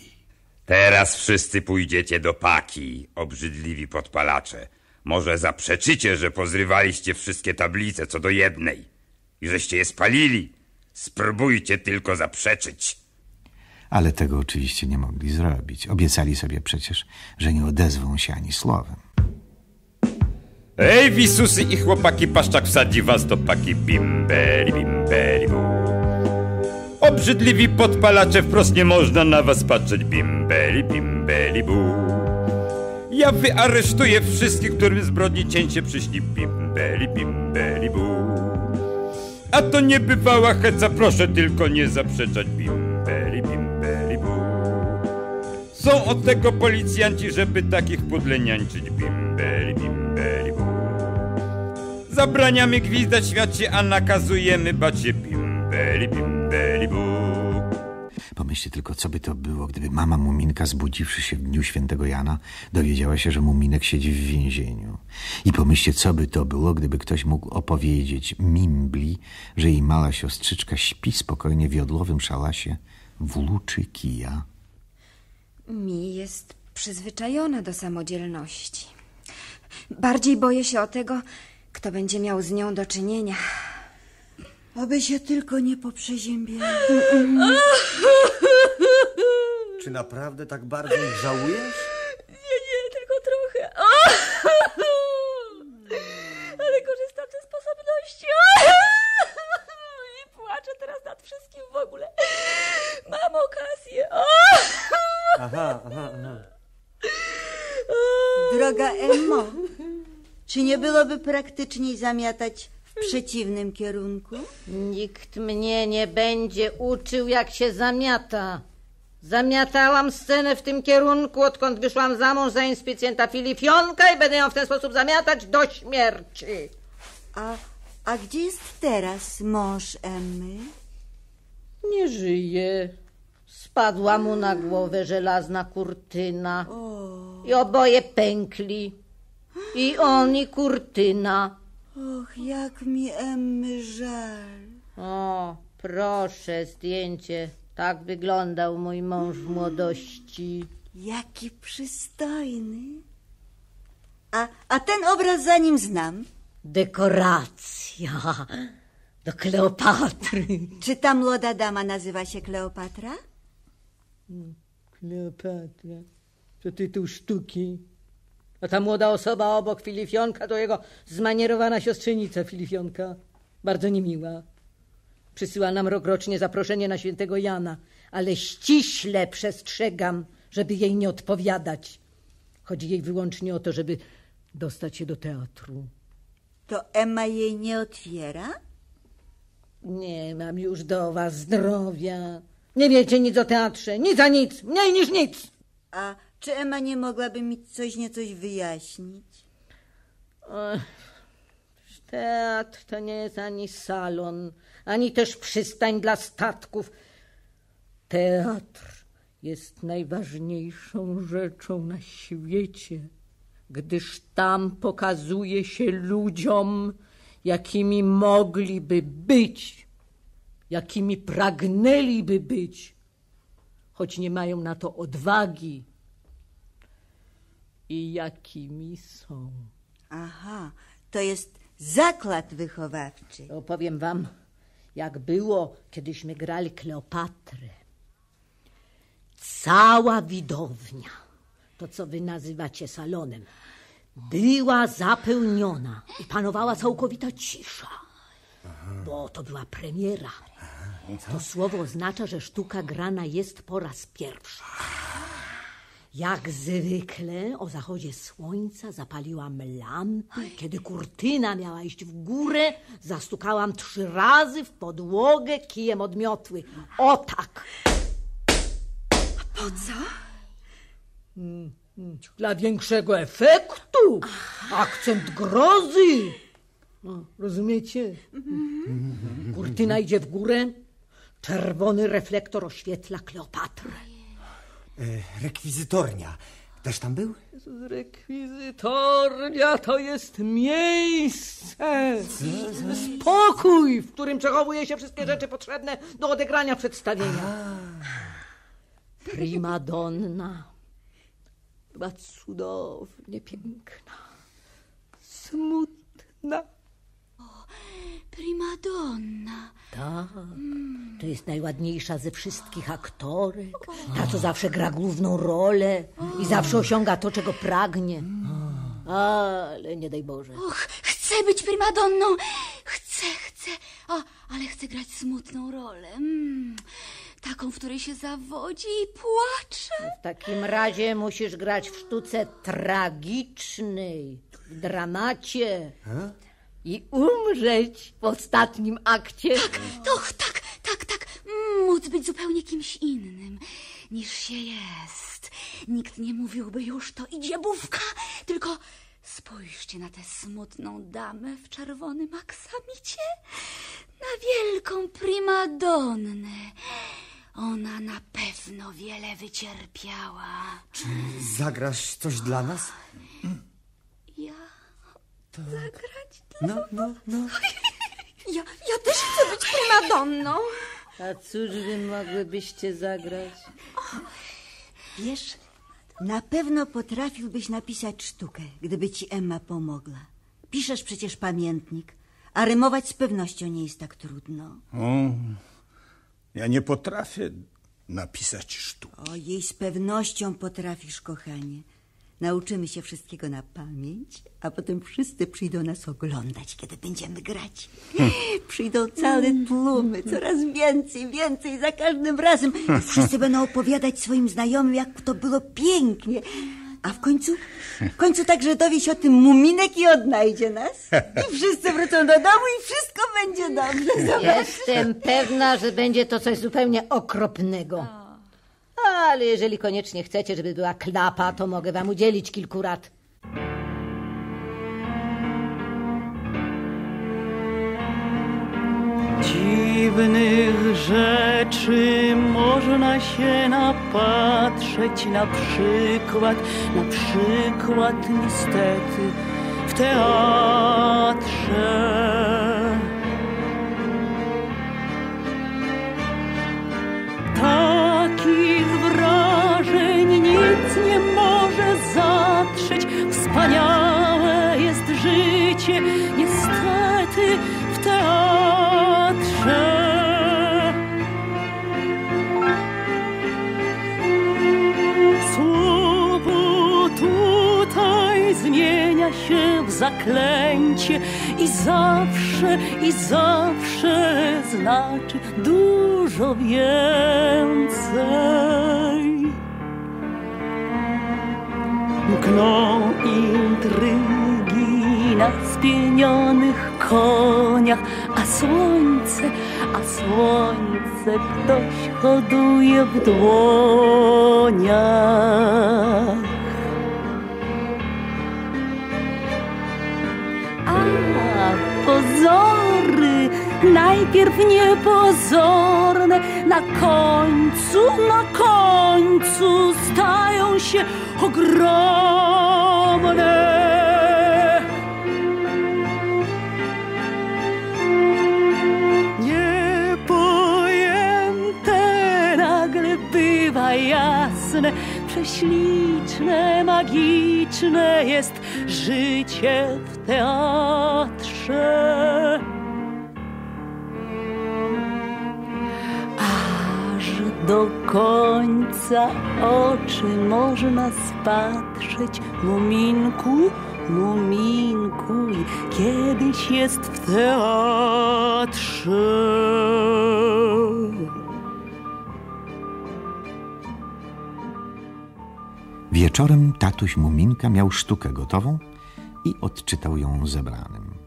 Teraz wszyscy pójdziecie do paki, obrzydliwi podpalacze. Może zaprzeczycie, że pozrywaliście wszystkie tablice co do jednej i żeście je spalili. Spróbujcie tylko zaprzeczyć. Ale tego oczywiście nie mogli zrobić. Obiecali sobie przecież, że nie odezwą się ani słowem. Ej, wisusy i chłopaki, paszczak wsadzi was do paki bimberi, bimberi, bu. Obrzydliwi podpalacze, wprost nie można na was patrzeć bimberi, bimberi, bu. Ja wyaresztuję wszystkich, którym zbrodni cięcie przyśni bimberi, bimberi, bu. A to nie bywała heca, proszę tylko nie zaprzeczać bimberi, bimberi, bu. Są od tego policjanci, żeby takich pudleniańczyć bimberi, bimberi. Zabraniamy gwizdać świacie, a nakazujemy bać się bimberi, bimberi, bu. Pomyślcie tylko, co by to było, gdyby mama Muminka, zbudziwszy się w dniu świętego Jana, dowiedziała się, że Muminek siedzi w więzieniu. I pomyślcie, co by to było, gdyby ktoś mógł opowiedzieć Mimbli, że jej mała siostrzyczka śpi spokojnie w jodłowym szalasie w luczy kija. Mi jest przyzwyczajona do samodzielności. Bardziej boję się o tego, kto będzie miał z nią do czynienia. Aby się tylko nie poprzeziębiała. Czy naprawdę tak bardzo ich żałujesz? Nie, nie, tylko trochę. Ale korzystam ze sposobności. I płaczę teraz nad wszystkim w ogóle. Mam okazję. Aha, aha, aha. Droga Emmo, czy nie byłoby praktyczniej zamiatać w przeciwnym kierunku? Nikt mnie nie będzie uczył, jak się zamiata. Zamiatałam scenę w tym kierunku, odkąd wyszłam za mąż za inspicjenta Filifionka i będę ją w ten sposób zamiatać do śmierci. A, a gdzie jest teraz mąż Emmy? Nie żyje. Spadła mu na głowę żelazna kurtyna. I oboje pękli. I on, i kurtyna. Och, jak mi Emmy żal. O, proszę, zdjęcie. Tak wyglądał mój mąż w młodości. Jaki przystojny. A, a ten obraz za nim znam. Dekoracja do Kleopatry. Czy ta młoda dama nazywa się Kleopatra? Kleopatra. To tytuł sztuki. A ta młoda osoba obok Filifionka to jego zmanierowana siostrzenica Filifionka. Bardzo niemiła. Przysyła nam rokrocznie zaproszenie na świętego Jana, ale ściśle przestrzegam, żeby jej nie odpowiadać. Chodzi jej wyłącznie o to, żeby dostać się do teatru. To Emma jej nie otwiera? Nie mam już do was zdrowia. Nie wiecie nic o teatrze, nic a nic, mniej niż nic. A czy Emma nie mogłaby mi coś niecoś wyjaśnić? Ech, teatr to nie jest ani salon, ani też przystań dla statków. Teatr jest najważniejszą rzeczą na świecie, gdyż tam pokazuje się ludziom, jakimi mogliby być, jakimi pragnęliby być, choć nie mają na to odwagi i jakimi są. Aha, to jest zakład wychowawczy. Opowiem wam, jak było, kiedyśmy grali Kleopatrę. Cała widownia, to co wy nazywacie salonem, była zapełniona i panowała całkowita cisza, bo to była premiera. To słowo oznacza, że sztuka grana jest po raz pierwszy. Jak zwykle o zachodzie słońca zapaliłam lampy. Kiedy kurtyna miała iść w górę, zastukałam trzy razy w podłogę kijem od miotły. O tak! Po co? Mm, mm, Dla większego efektu. Akcent grozy. O, rozumiecie? Kurtyna idzie w górę. Czerwony reflektor oświetla Kleopatrę. E, rekwizytornia. Też tam był? Rekwizytornia to jest miejsce. Spokój, w którym przechowuje się wszystkie rzeczy potrzebne do odegrania przedstawienia. Primadonna była cudownie piękna, smutna. Primadonna. Tak, to jest najładniejsza ze wszystkich aktorek. Ta, co zawsze gra główną rolę i zawsze osiąga to, czego pragnie. Ale nie daj Boże. Och, chcę być primadonną. Chcę, chcę. O, ale chcę grać smutną rolę. Mm, taką, w której się zawodzi i płacze. W takim razie musisz grać w sztuce tragicznej, w dramacie i umrzeć w ostatnim akcie. Tak, och, tak, tak, tak. Mm, Móc być zupełnie kimś innym niż się jest. Nikt nie mówiłby już, to idzie bówka, tylko spójrzcie na tę smutną damę w czerwonym aksamicie, na wielką primadonnę. Ona na pewno wiele wycierpiała. Czy zagrasz coś dla nas? Ja zagrać No, no, no. Ja, ja też chcę być primadonną. A cóż wy mogłybyście zagrać? Wiesz, na pewno potrafiłbyś napisać sztukę, gdyby ci Emma pomogła. Piszesz przecież pamiętnik, a rymować z pewnością nie jest tak trudno. O, ja nie potrafię napisać sztuk. O, jej z pewnością potrafisz, kochanie. Nauczymy się wszystkiego na pamięć, a potem wszyscy przyjdą nas oglądać, kiedy będziemy grać. Przyjdą całe tłumy, coraz więcej, więcej za każdym razem. Wszyscy będą opowiadać swoim znajomym, jak to było pięknie. A w końcu, w końcu także dowie się o tym muminek i odnajdzie nas. I wszyscy wrócą do domu i wszystko będzie dobrze. Zobacz. Jestem pewna, że będzie to coś zupełnie okropnego. Ale jeżeli koniecznie chcecie, żeby była klapa, to mogę wam udzielić kilku rad. Dziwnych rzeczy można się napatrzeć na przykład, na przykład niestety w teatrze. wspaniałe jest życie, niestety w teatrze. Słowo tutaj zmienia się w zaklęcie i zawsze, i zawsze znaczy dużo więcej. Mkną intrygi na spienionych koniach, a słońce, a słońce ktoś hoduje w dłoniach. A pozory, najpierw niepozorne, na końcu, na końcu stają się ogromne. Niepojęte nagle bywa jasne, prześliczne, magiczne jest życie w teatrze. Do końca oczy można spatrzeć, muminku, muminku, kiedyś jest w teatrze. Wieczorem tatuś Muminka miał sztukę gotową i odczytał ją zebranym.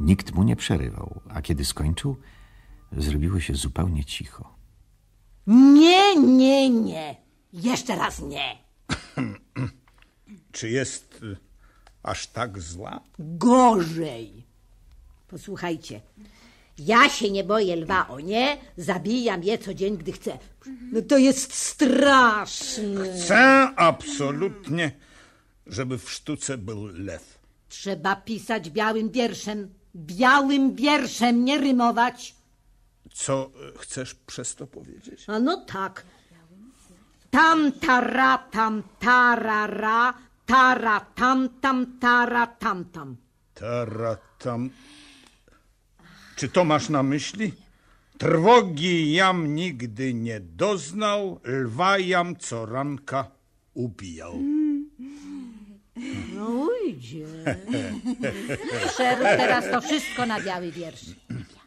Nikt mu nie przerywał, a kiedy skończył, zrobiło się zupełnie cicho. Nie, nie, nie. Jeszcze raz nie. Czy jest y, aż tak zła? Gorzej. Posłuchajcie. Ja się nie boję lwa, o nie? Zabijam je co dzień, gdy chcę. No to jest straszne. Chcę absolutnie, żeby w sztuce był lew. Trzeba pisać białym wierszem. Białym wierszem, nie rymować. Co y, chcesz przez to powiedzieć? A no tak. Tam tara, tam tarara, tara tam tam, tara tam tam. Taratam. Czy to masz na myśli? Trwogi jam nigdy nie doznał, lwa jam co ranka ubijał. No ujdzie. Przerób teraz to wszystko na biały wiersz.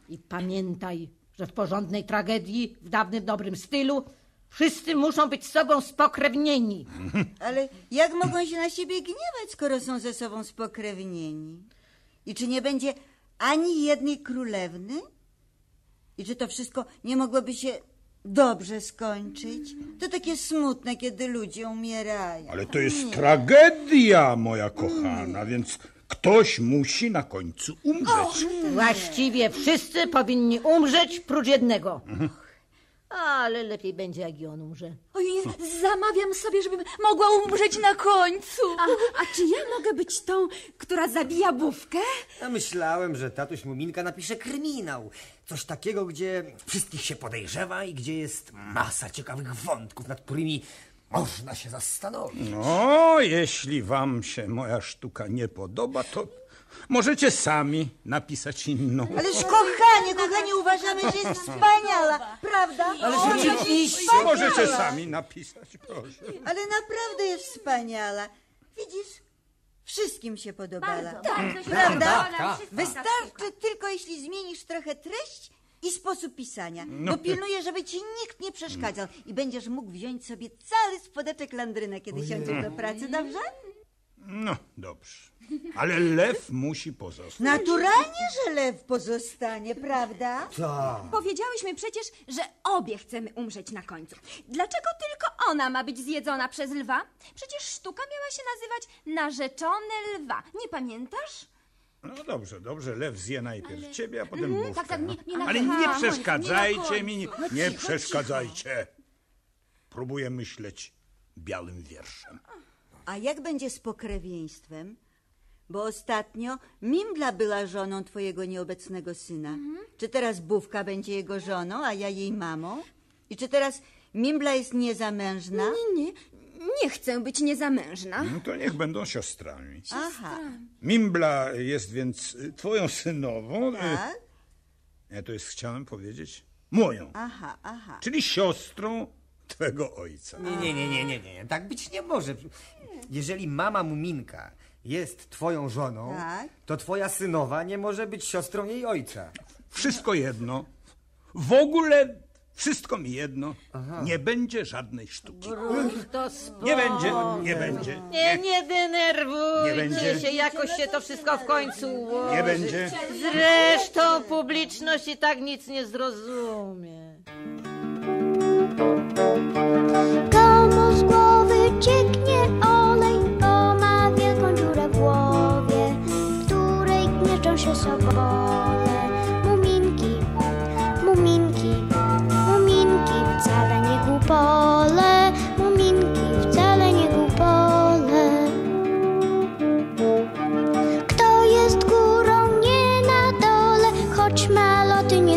I pamiętaj, że w porządnej tragedii, w dawnym dobrym stylu, wszyscy muszą być z sobą spokrewnieni. Ale jak mogą się na siebie gniewać, skoro są ze sobą spokrewnieni? I czy nie będzie ani jednej królewny? I czy to wszystko nie mogłoby się dobrze skończyć? To takie smutne, kiedy ludzie umierają. Ale to jest tragedia, moja kochana, więc ktoś musi na końcu umrzeć. Właściwie wszyscy powinni umrzeć, prócz jednego. Ale lepiej będzie, jak i on umrze. Ojej, zamawiam sobie, żebym mogła umrzeć na końcu. A, a czy ja mogę być tą, która zabija bówkę? Ja myślałem, że tatuś Muminka napisze kryminał. Coś takiego, gdzie wszystkich się podejrzewa i gdzie jest masa ciekawych wątków, nad którymi można się zastanowić. No, jeśli wam się moja sztuka nie podoba, to możecie sami napisać inną. Ależ kochanie, kochanie, uważamy, że jest wspaniała, prawda? Ale O, rzeczywiście. Możecie sami napisać, proszę. Ale naprawdę jest wspaniała. Widzisz? Wszystkim się podobała. Bardzo, bardzo się Prawda? podobała Tak, wszystkim ta Wystarczy tylko, jeśli zmienisz trochę treść i sposób pisania. No. Dopilnuję, żeby ci nikt nie przeszkadzał i będziesz mógł wziąć sobie cały spodeczek landryna, kiedy siądziesz do pracy, dobrze? No, dobrze. Ale lew musi pozostać. Naturalnie, że lew pozostanie, prawda? Tak. Powiedziałyśmy przecież, że obie chcemy umrzeć na końcu. Dlaczego tylko ona ma być zjedzona przez lwa? Przecież sztuka miała się nazywać Narzeczone lwa. Nie pamiętasz? No dobrze, dobrze, lew zje najpierw ciebie, a potem Mhm, bówkę. tak, tak, no. nie- nie na Ale nie przeszkadzajcie mi, nie, No nie cicho, przeszkadzajcie. Próbuję myśleć białym wierszem. A jak będzie z pokrewieństwem? Bo ostatnio Mimbla była żoną twojego nieobecnego syna. Czy teraz Bówka będzie jego żoną, a ja jej mamą? I czy teraz Mimbla jest niezamężna? Nie, nie, nie chcę być niezamężna. No to niech będą siostrami. Aha, Mimbla jest więc y, twoją synową. y, tak? Ja to jest, chciałem powiedzieć, moją. Aha, aha. Czyli siostrą twego ojca. Nie, nie, nie, nie, nie, nie. Tak być nie może. Jeżeli mama Muminka jest twoją żoną, Tak. to twoja synowa nie może być siostrą jej ojca. Wszystko jedno. W ogóle wszystko mi jedno. Nie będzie żadnej sztuki. To Nie będzie, nie będzie. Nie, nie denerwujcie Nie będzie. się, jakoś się to wszystko w końcu ułoży. Nie będzie. Zresztą publiczność i tak nic nie zrozumie. Komu z głowy cieknie olej,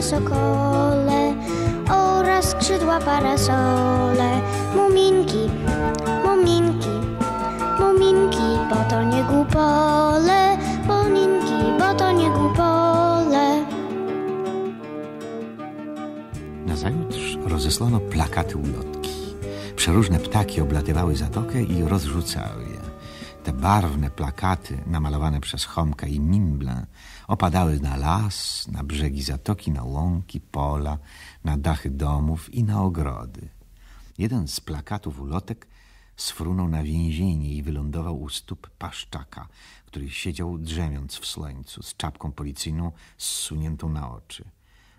sokole oraz skrzydła parasole. Muminki, muminki, muminki, bo to nie głupole, muminki, bo to nie głupole. Nazajutrz rozesłano plakaty ulotki. Przeróżne ptaki oblatywały zatokę i rozrzucały je. Te barwne plakaty, namalowane przez Chomka i Mimbla, opadały na las, na brzegi zatoki, na łąki, pola, na dachy domów i na ogrody. Jeden z plakatów ulotek sfrunął na więzienie i wylądował u stóp paszczaka, który siedział drzemiąc w słońcu, z czapką policyjną zsuniętą na oczy.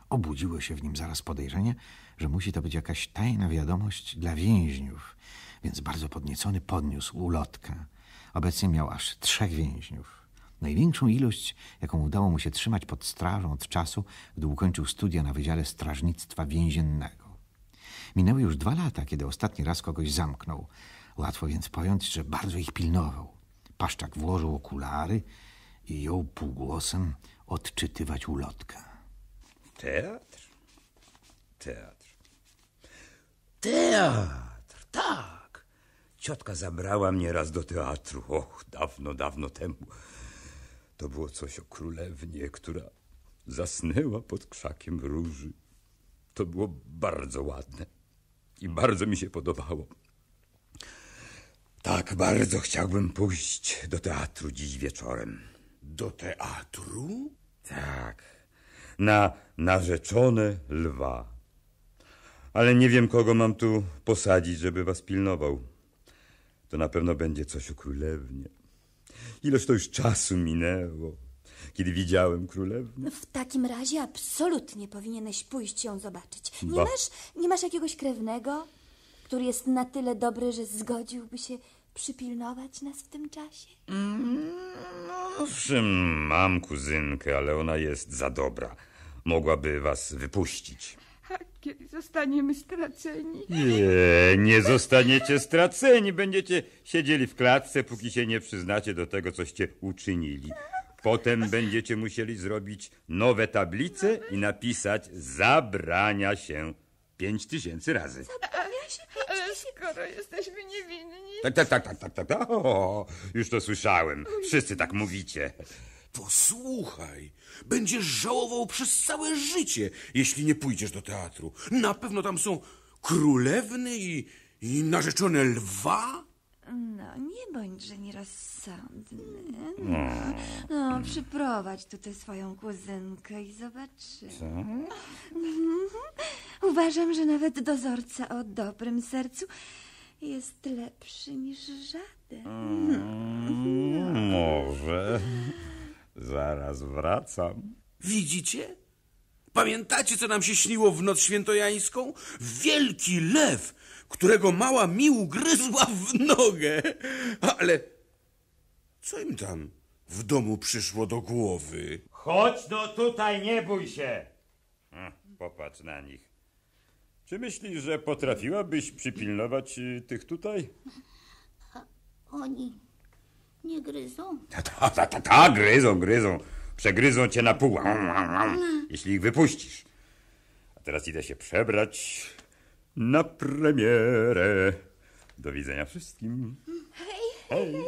Obudziło się w nim zaraz podejrzenie, że musi to być jakaś tajna wiadomość dla więźniów, więc bardzo podniecony podniósł ulotkę. Obecnie miał aż trzech więźniów. Największą ilość, jaką udało mu się trzymać pod strażą od czasu, gdy ukończył studia na Wydziale Strażnictwa Więziennego. Minęły już dwa lata, kiedy ostatni raz kogoś zamknął. Łatwo więc pojąć, że bardzo ich pilnował. Paszczak włożył okulary i jął półgłosem odczytywać ulotkę. Teatr? Teatr. Teatr, tak. Ciotka zabrała mnie raz do teatru. Och, dawno, dawno temu. To było coś o królewnie, która zasnęła pod krzakiem róży. To było bardzo ładne i bardzo mi się podobało. Tak, bardzo chciałbym pójść do teatru dziś wieczorem. Do teatru? Tak, na narzeczone lwa. Ale nie wiem, kogo mam tu posadzić, żeby was pilnował. To na pewno będzie coś o królewnie. Ileż to już czasu minęło, kiedy widziałem królewnę. W takim razie absolutnie powinieneś pójść ją zobaczyć. Nie Ba. masz, nie masz jakiegoś krewnego, który jest na tyle dobry, że zgodziłby się przypilnować nas w tym czasie? Owszem, mam kuzynkę, ale ona jest za dobra. Mogłaby was wypuścić. A kiedy zostaniemy straceni? Nie, nie zostaniecie straceni. Będziecie siedzieli w klatce, póki się nie przyznacie do tego, coście uczynili. Potem będziecie musieli zrobić nowe tablice i napisać zabrania się pięć tysięcy razy. Ale skoro jesteśmy niewinni... Tak, tak, tak, tak, tak, tak. tak. O, już to słyszałem. Wszyscy tak mówicie. Posłuchaj, będziesz żałował przez całe życie, jeśli nie pójdziesz do teatru. Na pewno tam są królewny i, i narzeczone lwa. No, nie bądźże nierozsądny. No. No, przyprowadź tutaj swoją kuzynkę i zobaczymy. Co? Mhm. Uważam, że nawet dozorca o dobrym sercu jest lepszy niż żaden. Mm, Może. Zaraz wracam. Widzicie? Pamiętacie, co nam się śniło w noc świętojańską? Wielki lew, którego mała mi ugryzła w nogę. Ale co im tam w domu przyszło do głowy? Chodź no tutaj, nie bój się. Hm, Popatrz na nich. Czy myślisz, że potrafiłabyś przypilnować y, tych tutaj? Oni nie gryzą? Ta, ta, ta, ta, ta, gryzą, gryzą. Przegryzą cię na pół, am, jeśli ich wypuścisz. A teraz idę się przebrać na premierę. Do widzenia wszystkim. Hej.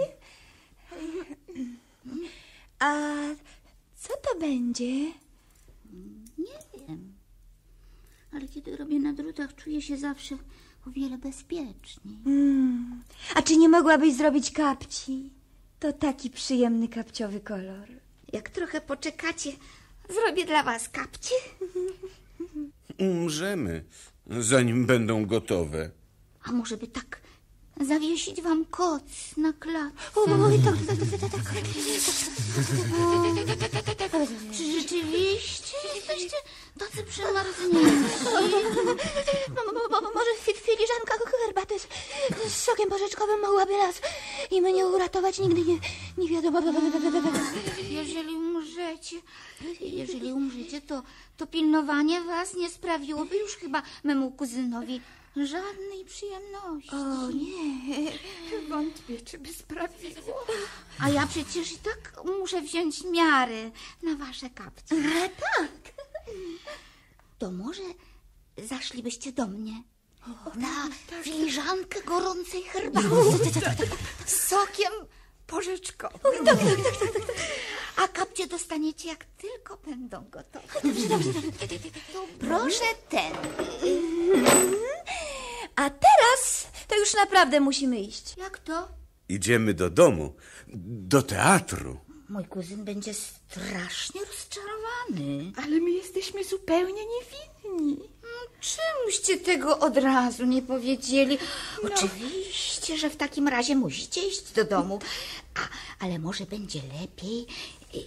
A co to będzie? Nie wiem. Ale kiedy robię na drutach, czuję się zawsze o wiele bezpieczniej. Mm. A czy nie mogłabyś zrobić kapci? To taki przyjemny kapciowy kolor. Jak trochę poczekacie, zrobię dla was kapcie. Umrzemy, zanim będą gotowe. A może by tak zawiesić wam koc na klatce? Oj, tak, tak, tak, tak, tak. Czy rzeczywiście jesteście tacy przemarznięci? Mo- mo- mo- Może fi- filiżanka herbaty z, z sokiem porzeczkowym mogłaby nas i mnie uratować? Nigdy nie, nie wiadomo. Jeżeli umrzecie, jeżeli umrzecie, to, to pilnowanie was nie sprawiłoby już chyba memu kuzynowi żadnej przyjemności. O nie, Wątpię, czy by sprawiło. A ja przecież i tak muszę wziąć miary na wasze kapcie. tak. To może zaszlibyście do mnie na filiżankę gorącej herbaty z sokiem porzeczkowym. Tak, tak, tak, tak, tak. A kapcie dostaniecie, jak tylko będą gotowe. To proszę ten. A teraz to już naprawdę musimy iść. Jak to? Idziemy do domu, do teatru. Mój kuzyn będzie strasznie rozczarowany. Ale my jesteśmy zupełnie niewinni. Czymście tego od razu nie powiedzieli? Oczywiście, że w takim razie musicie iść do domu. A, ale może będzie lepiej,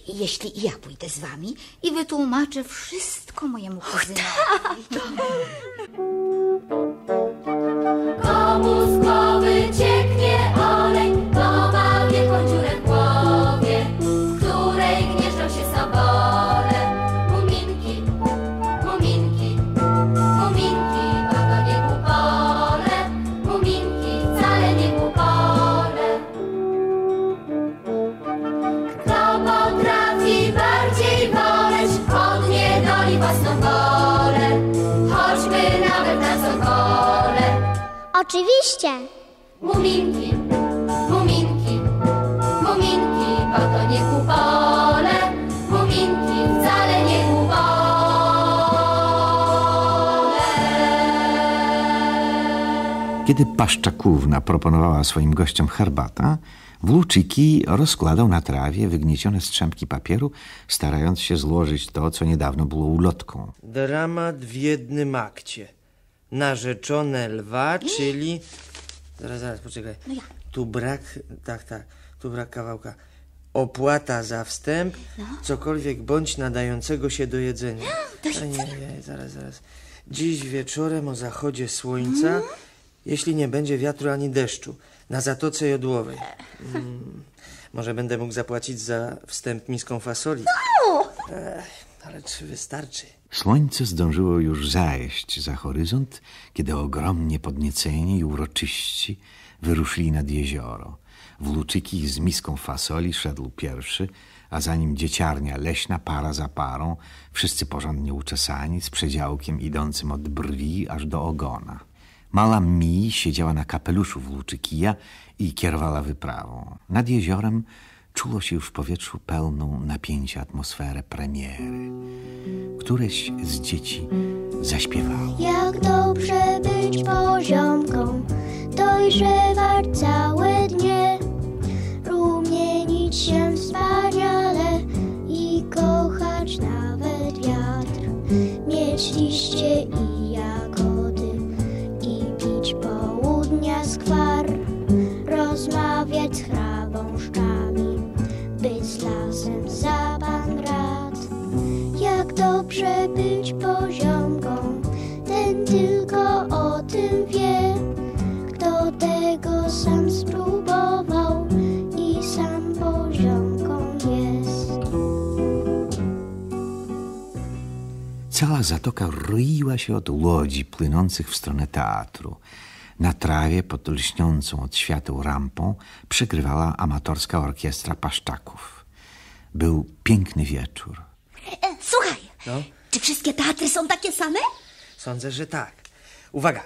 jeśli i ja pójdę z wami i wytłumaczę wszystko mojemu kuzynowi. Komu Oczywiście. Muminki, muminki, muminki, bo to nie kupole. Muminki, wcale nie kupole. Kiedy Paszczakówna proponowała swoim gościom herbatę, Włóczyki rozkładał na trawie wygniecione strzępki papieru, starając się złożyć to, co niedawno było ulotką. Dramat w jednym akcie. Narzeczone lwa, czyli... Zaraz, zaraz, poczekaj. No ja. Tu brak, tak, tak, tu brak kawałka. Opłata za wstęp, No. cokolwiek bądź nadającego się do jedzenia. To A nie, nie, zaraz, zaraz. Dziś wieczorem o zachodzie słońca, jeśli nie będzie wiatru ani deszczu, na Zatoce Jodłowej. Mm, może będę mógł zapłacić za wstęp miską fasoli. Ech, ale czy wystarczy? Słońce zdążyło już zajść za horyzont, kiedy ogromnie podnieceni i uroczyści wyruszyli nad jezioro. Włóczyki z miską fasoli szedł pierwszy, a za nim dzieciarnia leśna para za parą, wszyscy porządnie uczesani, z przedziałkiem idącym od brwi aż do ogona. Mała Mi siedziała na kapeluszu włóczykija i kierowała wyprawą. Nad jeziorem czuło się już w powietrzu pełną napięcia atmosferę premiery. Któreś z dzieci zaśpiewało. Jak dobrze być poziomką, dojrzewać całe dnie, rumienić się wspaniale i kochać nawet wiatr, mieć liście i jagody i pić południa skwar, rozmawiać z dobrze być poziomką, ten tylko o tym wie. Kto tego sam spróbował i sam poziomką jest. Cała zatoka roiła się od łodzi płynących w stronę teatru. Na trawie pod lśniącą od świateł rampą przygrywała amatorska orkiestra paszczaków. Był piękny wieczór. No, czy wszystkie teatry są takie same? sądzę, że tak. Uwaga!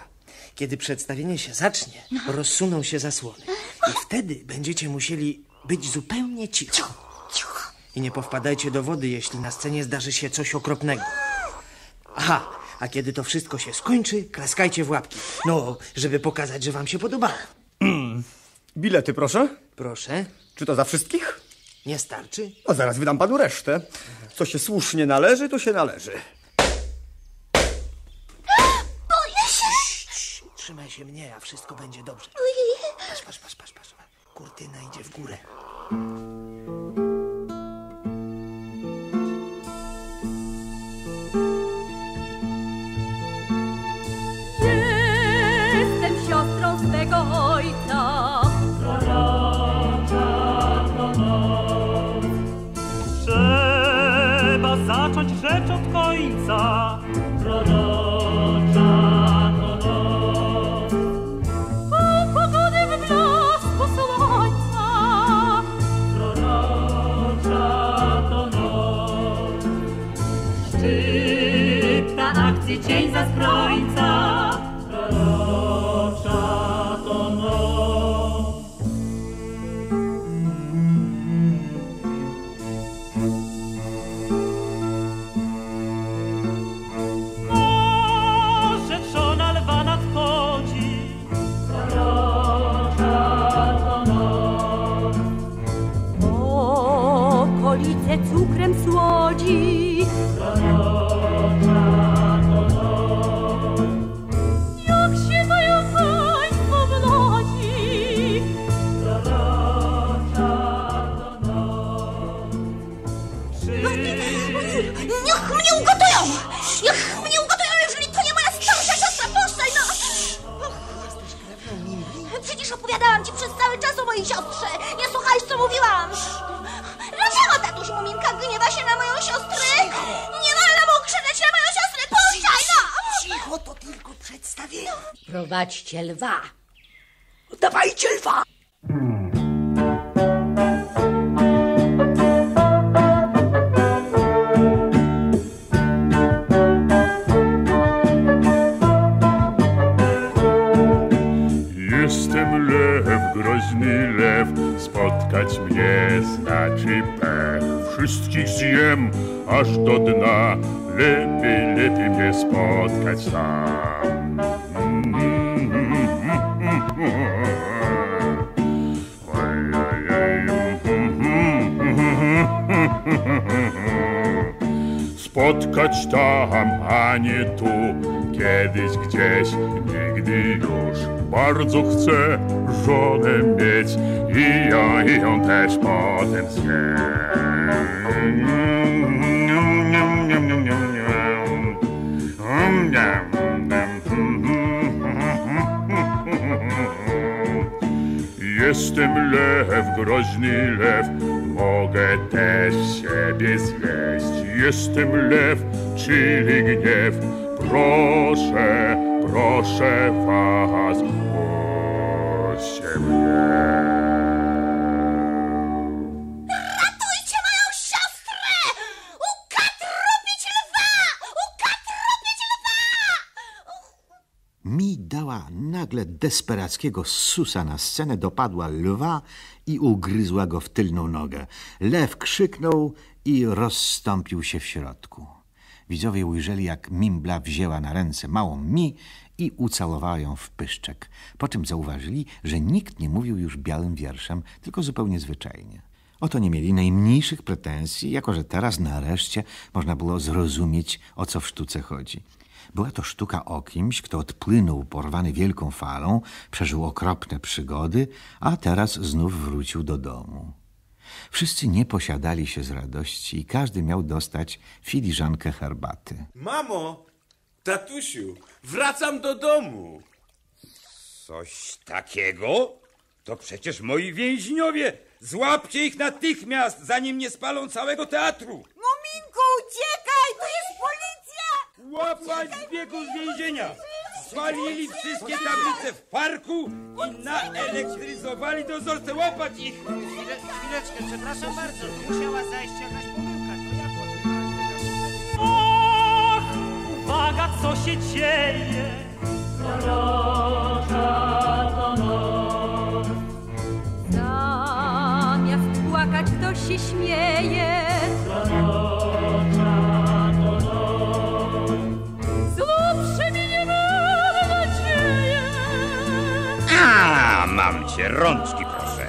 Kiedy przedstawienie się zacznie, rozsuną się zasłony. I wtedy będziecie musieli być zupełnie cicho. I nie powpadajcie do wody, jeśli na scenie zdarzy się coś okropnego. Aha, a kiedy to wszystko się skończy, klaskajcie w łapki. No, żeby pokazać, że wam się podobało. Bilety, proszę. Proszę. Czy to za wszystkich? Nie starczy? No zaraz wydam panu resztę. Co się słusznie należy, to się należy. Boję się! Trzymaj się mnie, a wszystko będzie dobrze. Patrz, patrz, patrz, patrz, patrz. Kurtyna idzie w górę. Rzecz od końca. Niech mnie ugotują! Niech mnie ugotują, jeżeli to nie moja starsza siostra! Puszczaj, no! Przecież opowiadałam ci przez cały czas o mojej siostrze. Nie słuchałeś, co mówiłam. Dlaczego tatuś Muminka gniewa się na moją siostrę? Nie wolno mu krzyczeć na moją siostrę! Puszczaj, no! Cicho, to tylko przedstawienie. Prowadźcie lwa. Wszystkich zjem aż do dna, lepiej, lepiej mnie spotkać sam. Spotkać tam, a nie tu, kiedyś gdzieś, nigdy już. Bardzo chcę żonę mieć i ją, i ją też potem Jestem lew, groźny lew, mogę też siebie zjeść. Jestem lew, czyli gniew, proszę, proszę was, desperackiego susa na scenę, dopadła lwa i ugryzła go w tylną nogę. Lew krzyknął i rozstąpił się w środku. Widzowie ujrzeli, jak Mimbla wzięła na ręce małą Mi i ucałowała ją w pyszczek. Po czym zauważyli, że nikt nie mówił już białym wierszem, tylko zupełnie zwyczajnie. Oto nie mieli najmniejszych pretensji, jako że teraz nareszcie można było zrozumieć, o co w sztuce chodzi. Była to sztuka o kimś, kto odpłynął porwany wielką falą, przeżył okropne przygody, a teraz znów wrócił do domu. Wszyscy nie posiadali się z radości i każdy miał dostać filiżankę herbaty. Mamo, tatusiu, wracam do domu. Coś takiego? To przecież moi więźniowie. Złapcie ich natychmiast, zanim nie spalą całego teatru. Muminku, uciekaj! To! Łapać z biegu z więzienia. Spalili wszystkie tablice w parku i naelektryzowali dozorcę. Łapać ich! Chwile, chwileczkę, przepraszam bardzo. Musiała zajść jakaś pomyłka. To ja Och, uwaga, co się dzieje. Zamiast płakać, ktoś się śmieje. Znów cię, rączki proszę.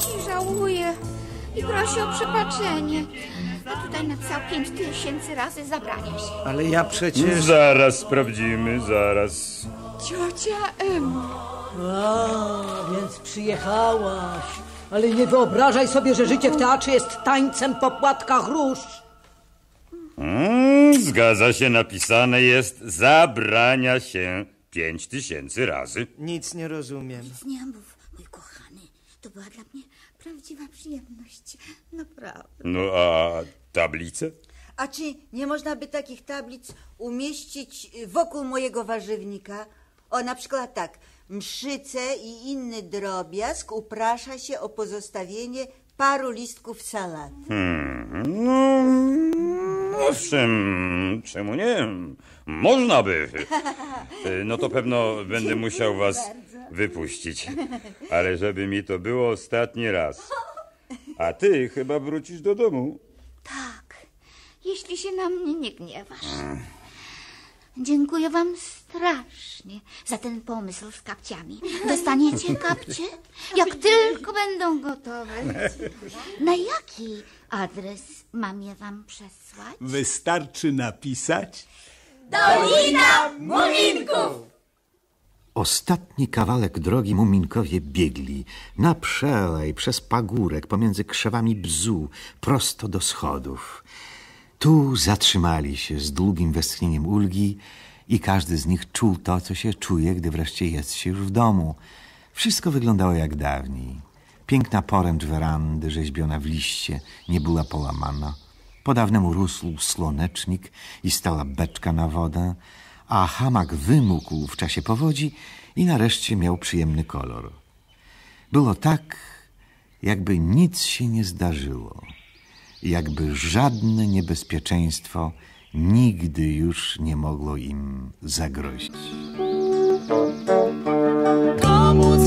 Ci żałuje? prosi o przebaczenie. A tutaj napisał pięć tysięcy razy zabrania się. Ale ja przecież... Zaraz sprawdzimy, zaraz. Ciocia Emo. A, więc przyjechałaś. Ale nie wyobrażaj sobie, że życie w teatrze jest tańcem po płatkach róż. Mm, zgadza się, napisane jest zabrania się pięć tysięcy razy. Nic nie rozumiem. Nie mów. To była dla mnie prawdziwa przyjemność. Naprawdę. No a tablice? A czy nie można by takich tablic umieścić wokół mojego warzywnika? O, na przykład tak. Mszyce i inny drobiazg uprasza się o pozostawienie paru listków salaty. Hmm, no, owszem, czemu nie? Można by. Y, No to pewno będę musiał was wypuścić. Ale żeby mi to było ostatni raz. A ty chyba wrócisz do domu. Tak, jeśli się na mnie nie gniewasz. Dziękuję wam strasznie za ten pomysł z kapciami. Dostaniecie kapcie, jak tylko będą gotowe. Na jaki adres mam je wam przesłać? Wystarczy napisać. Dolina Muminków! Ostatni kawałek drogi muminkowie biegli na przelej, przez pagórek, pomiędzy krzewami bzu, prosto do schodów. Tu zatrzymali się z długim westchnieniem ulgi i każdy z nich czuł to, co się czuje, gdy wreszcie jest się już w domu. Wszystko wyglądało jak dawniej. Piękna poręcz werandy, rzeźbiona w liście, nie była połamana. Po dawnemu rósł słonecznik i stała beczka na wodę, a hamak wymógł w czasie powodzi i nareszcie miał przyjemny kolor. Było tak, jakby nic się nie zdarzyło, jakby żadne niebezpieczeństwo nigdy już nie mogło im zagrozić. Komu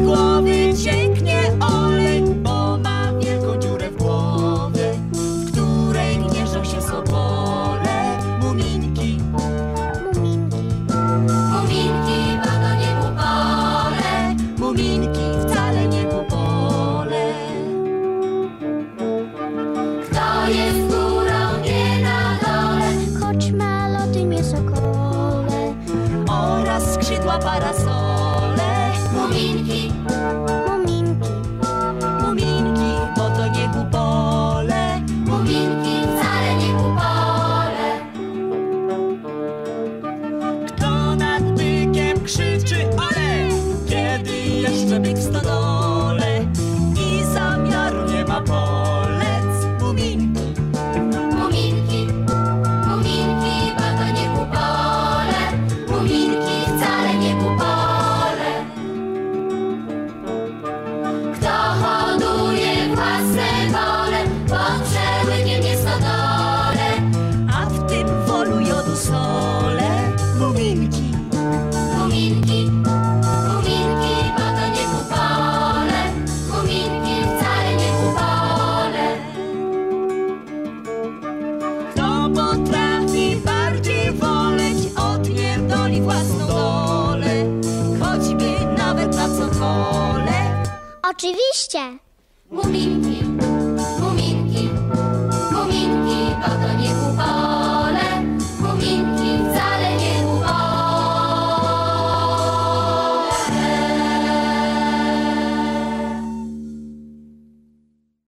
Cześć!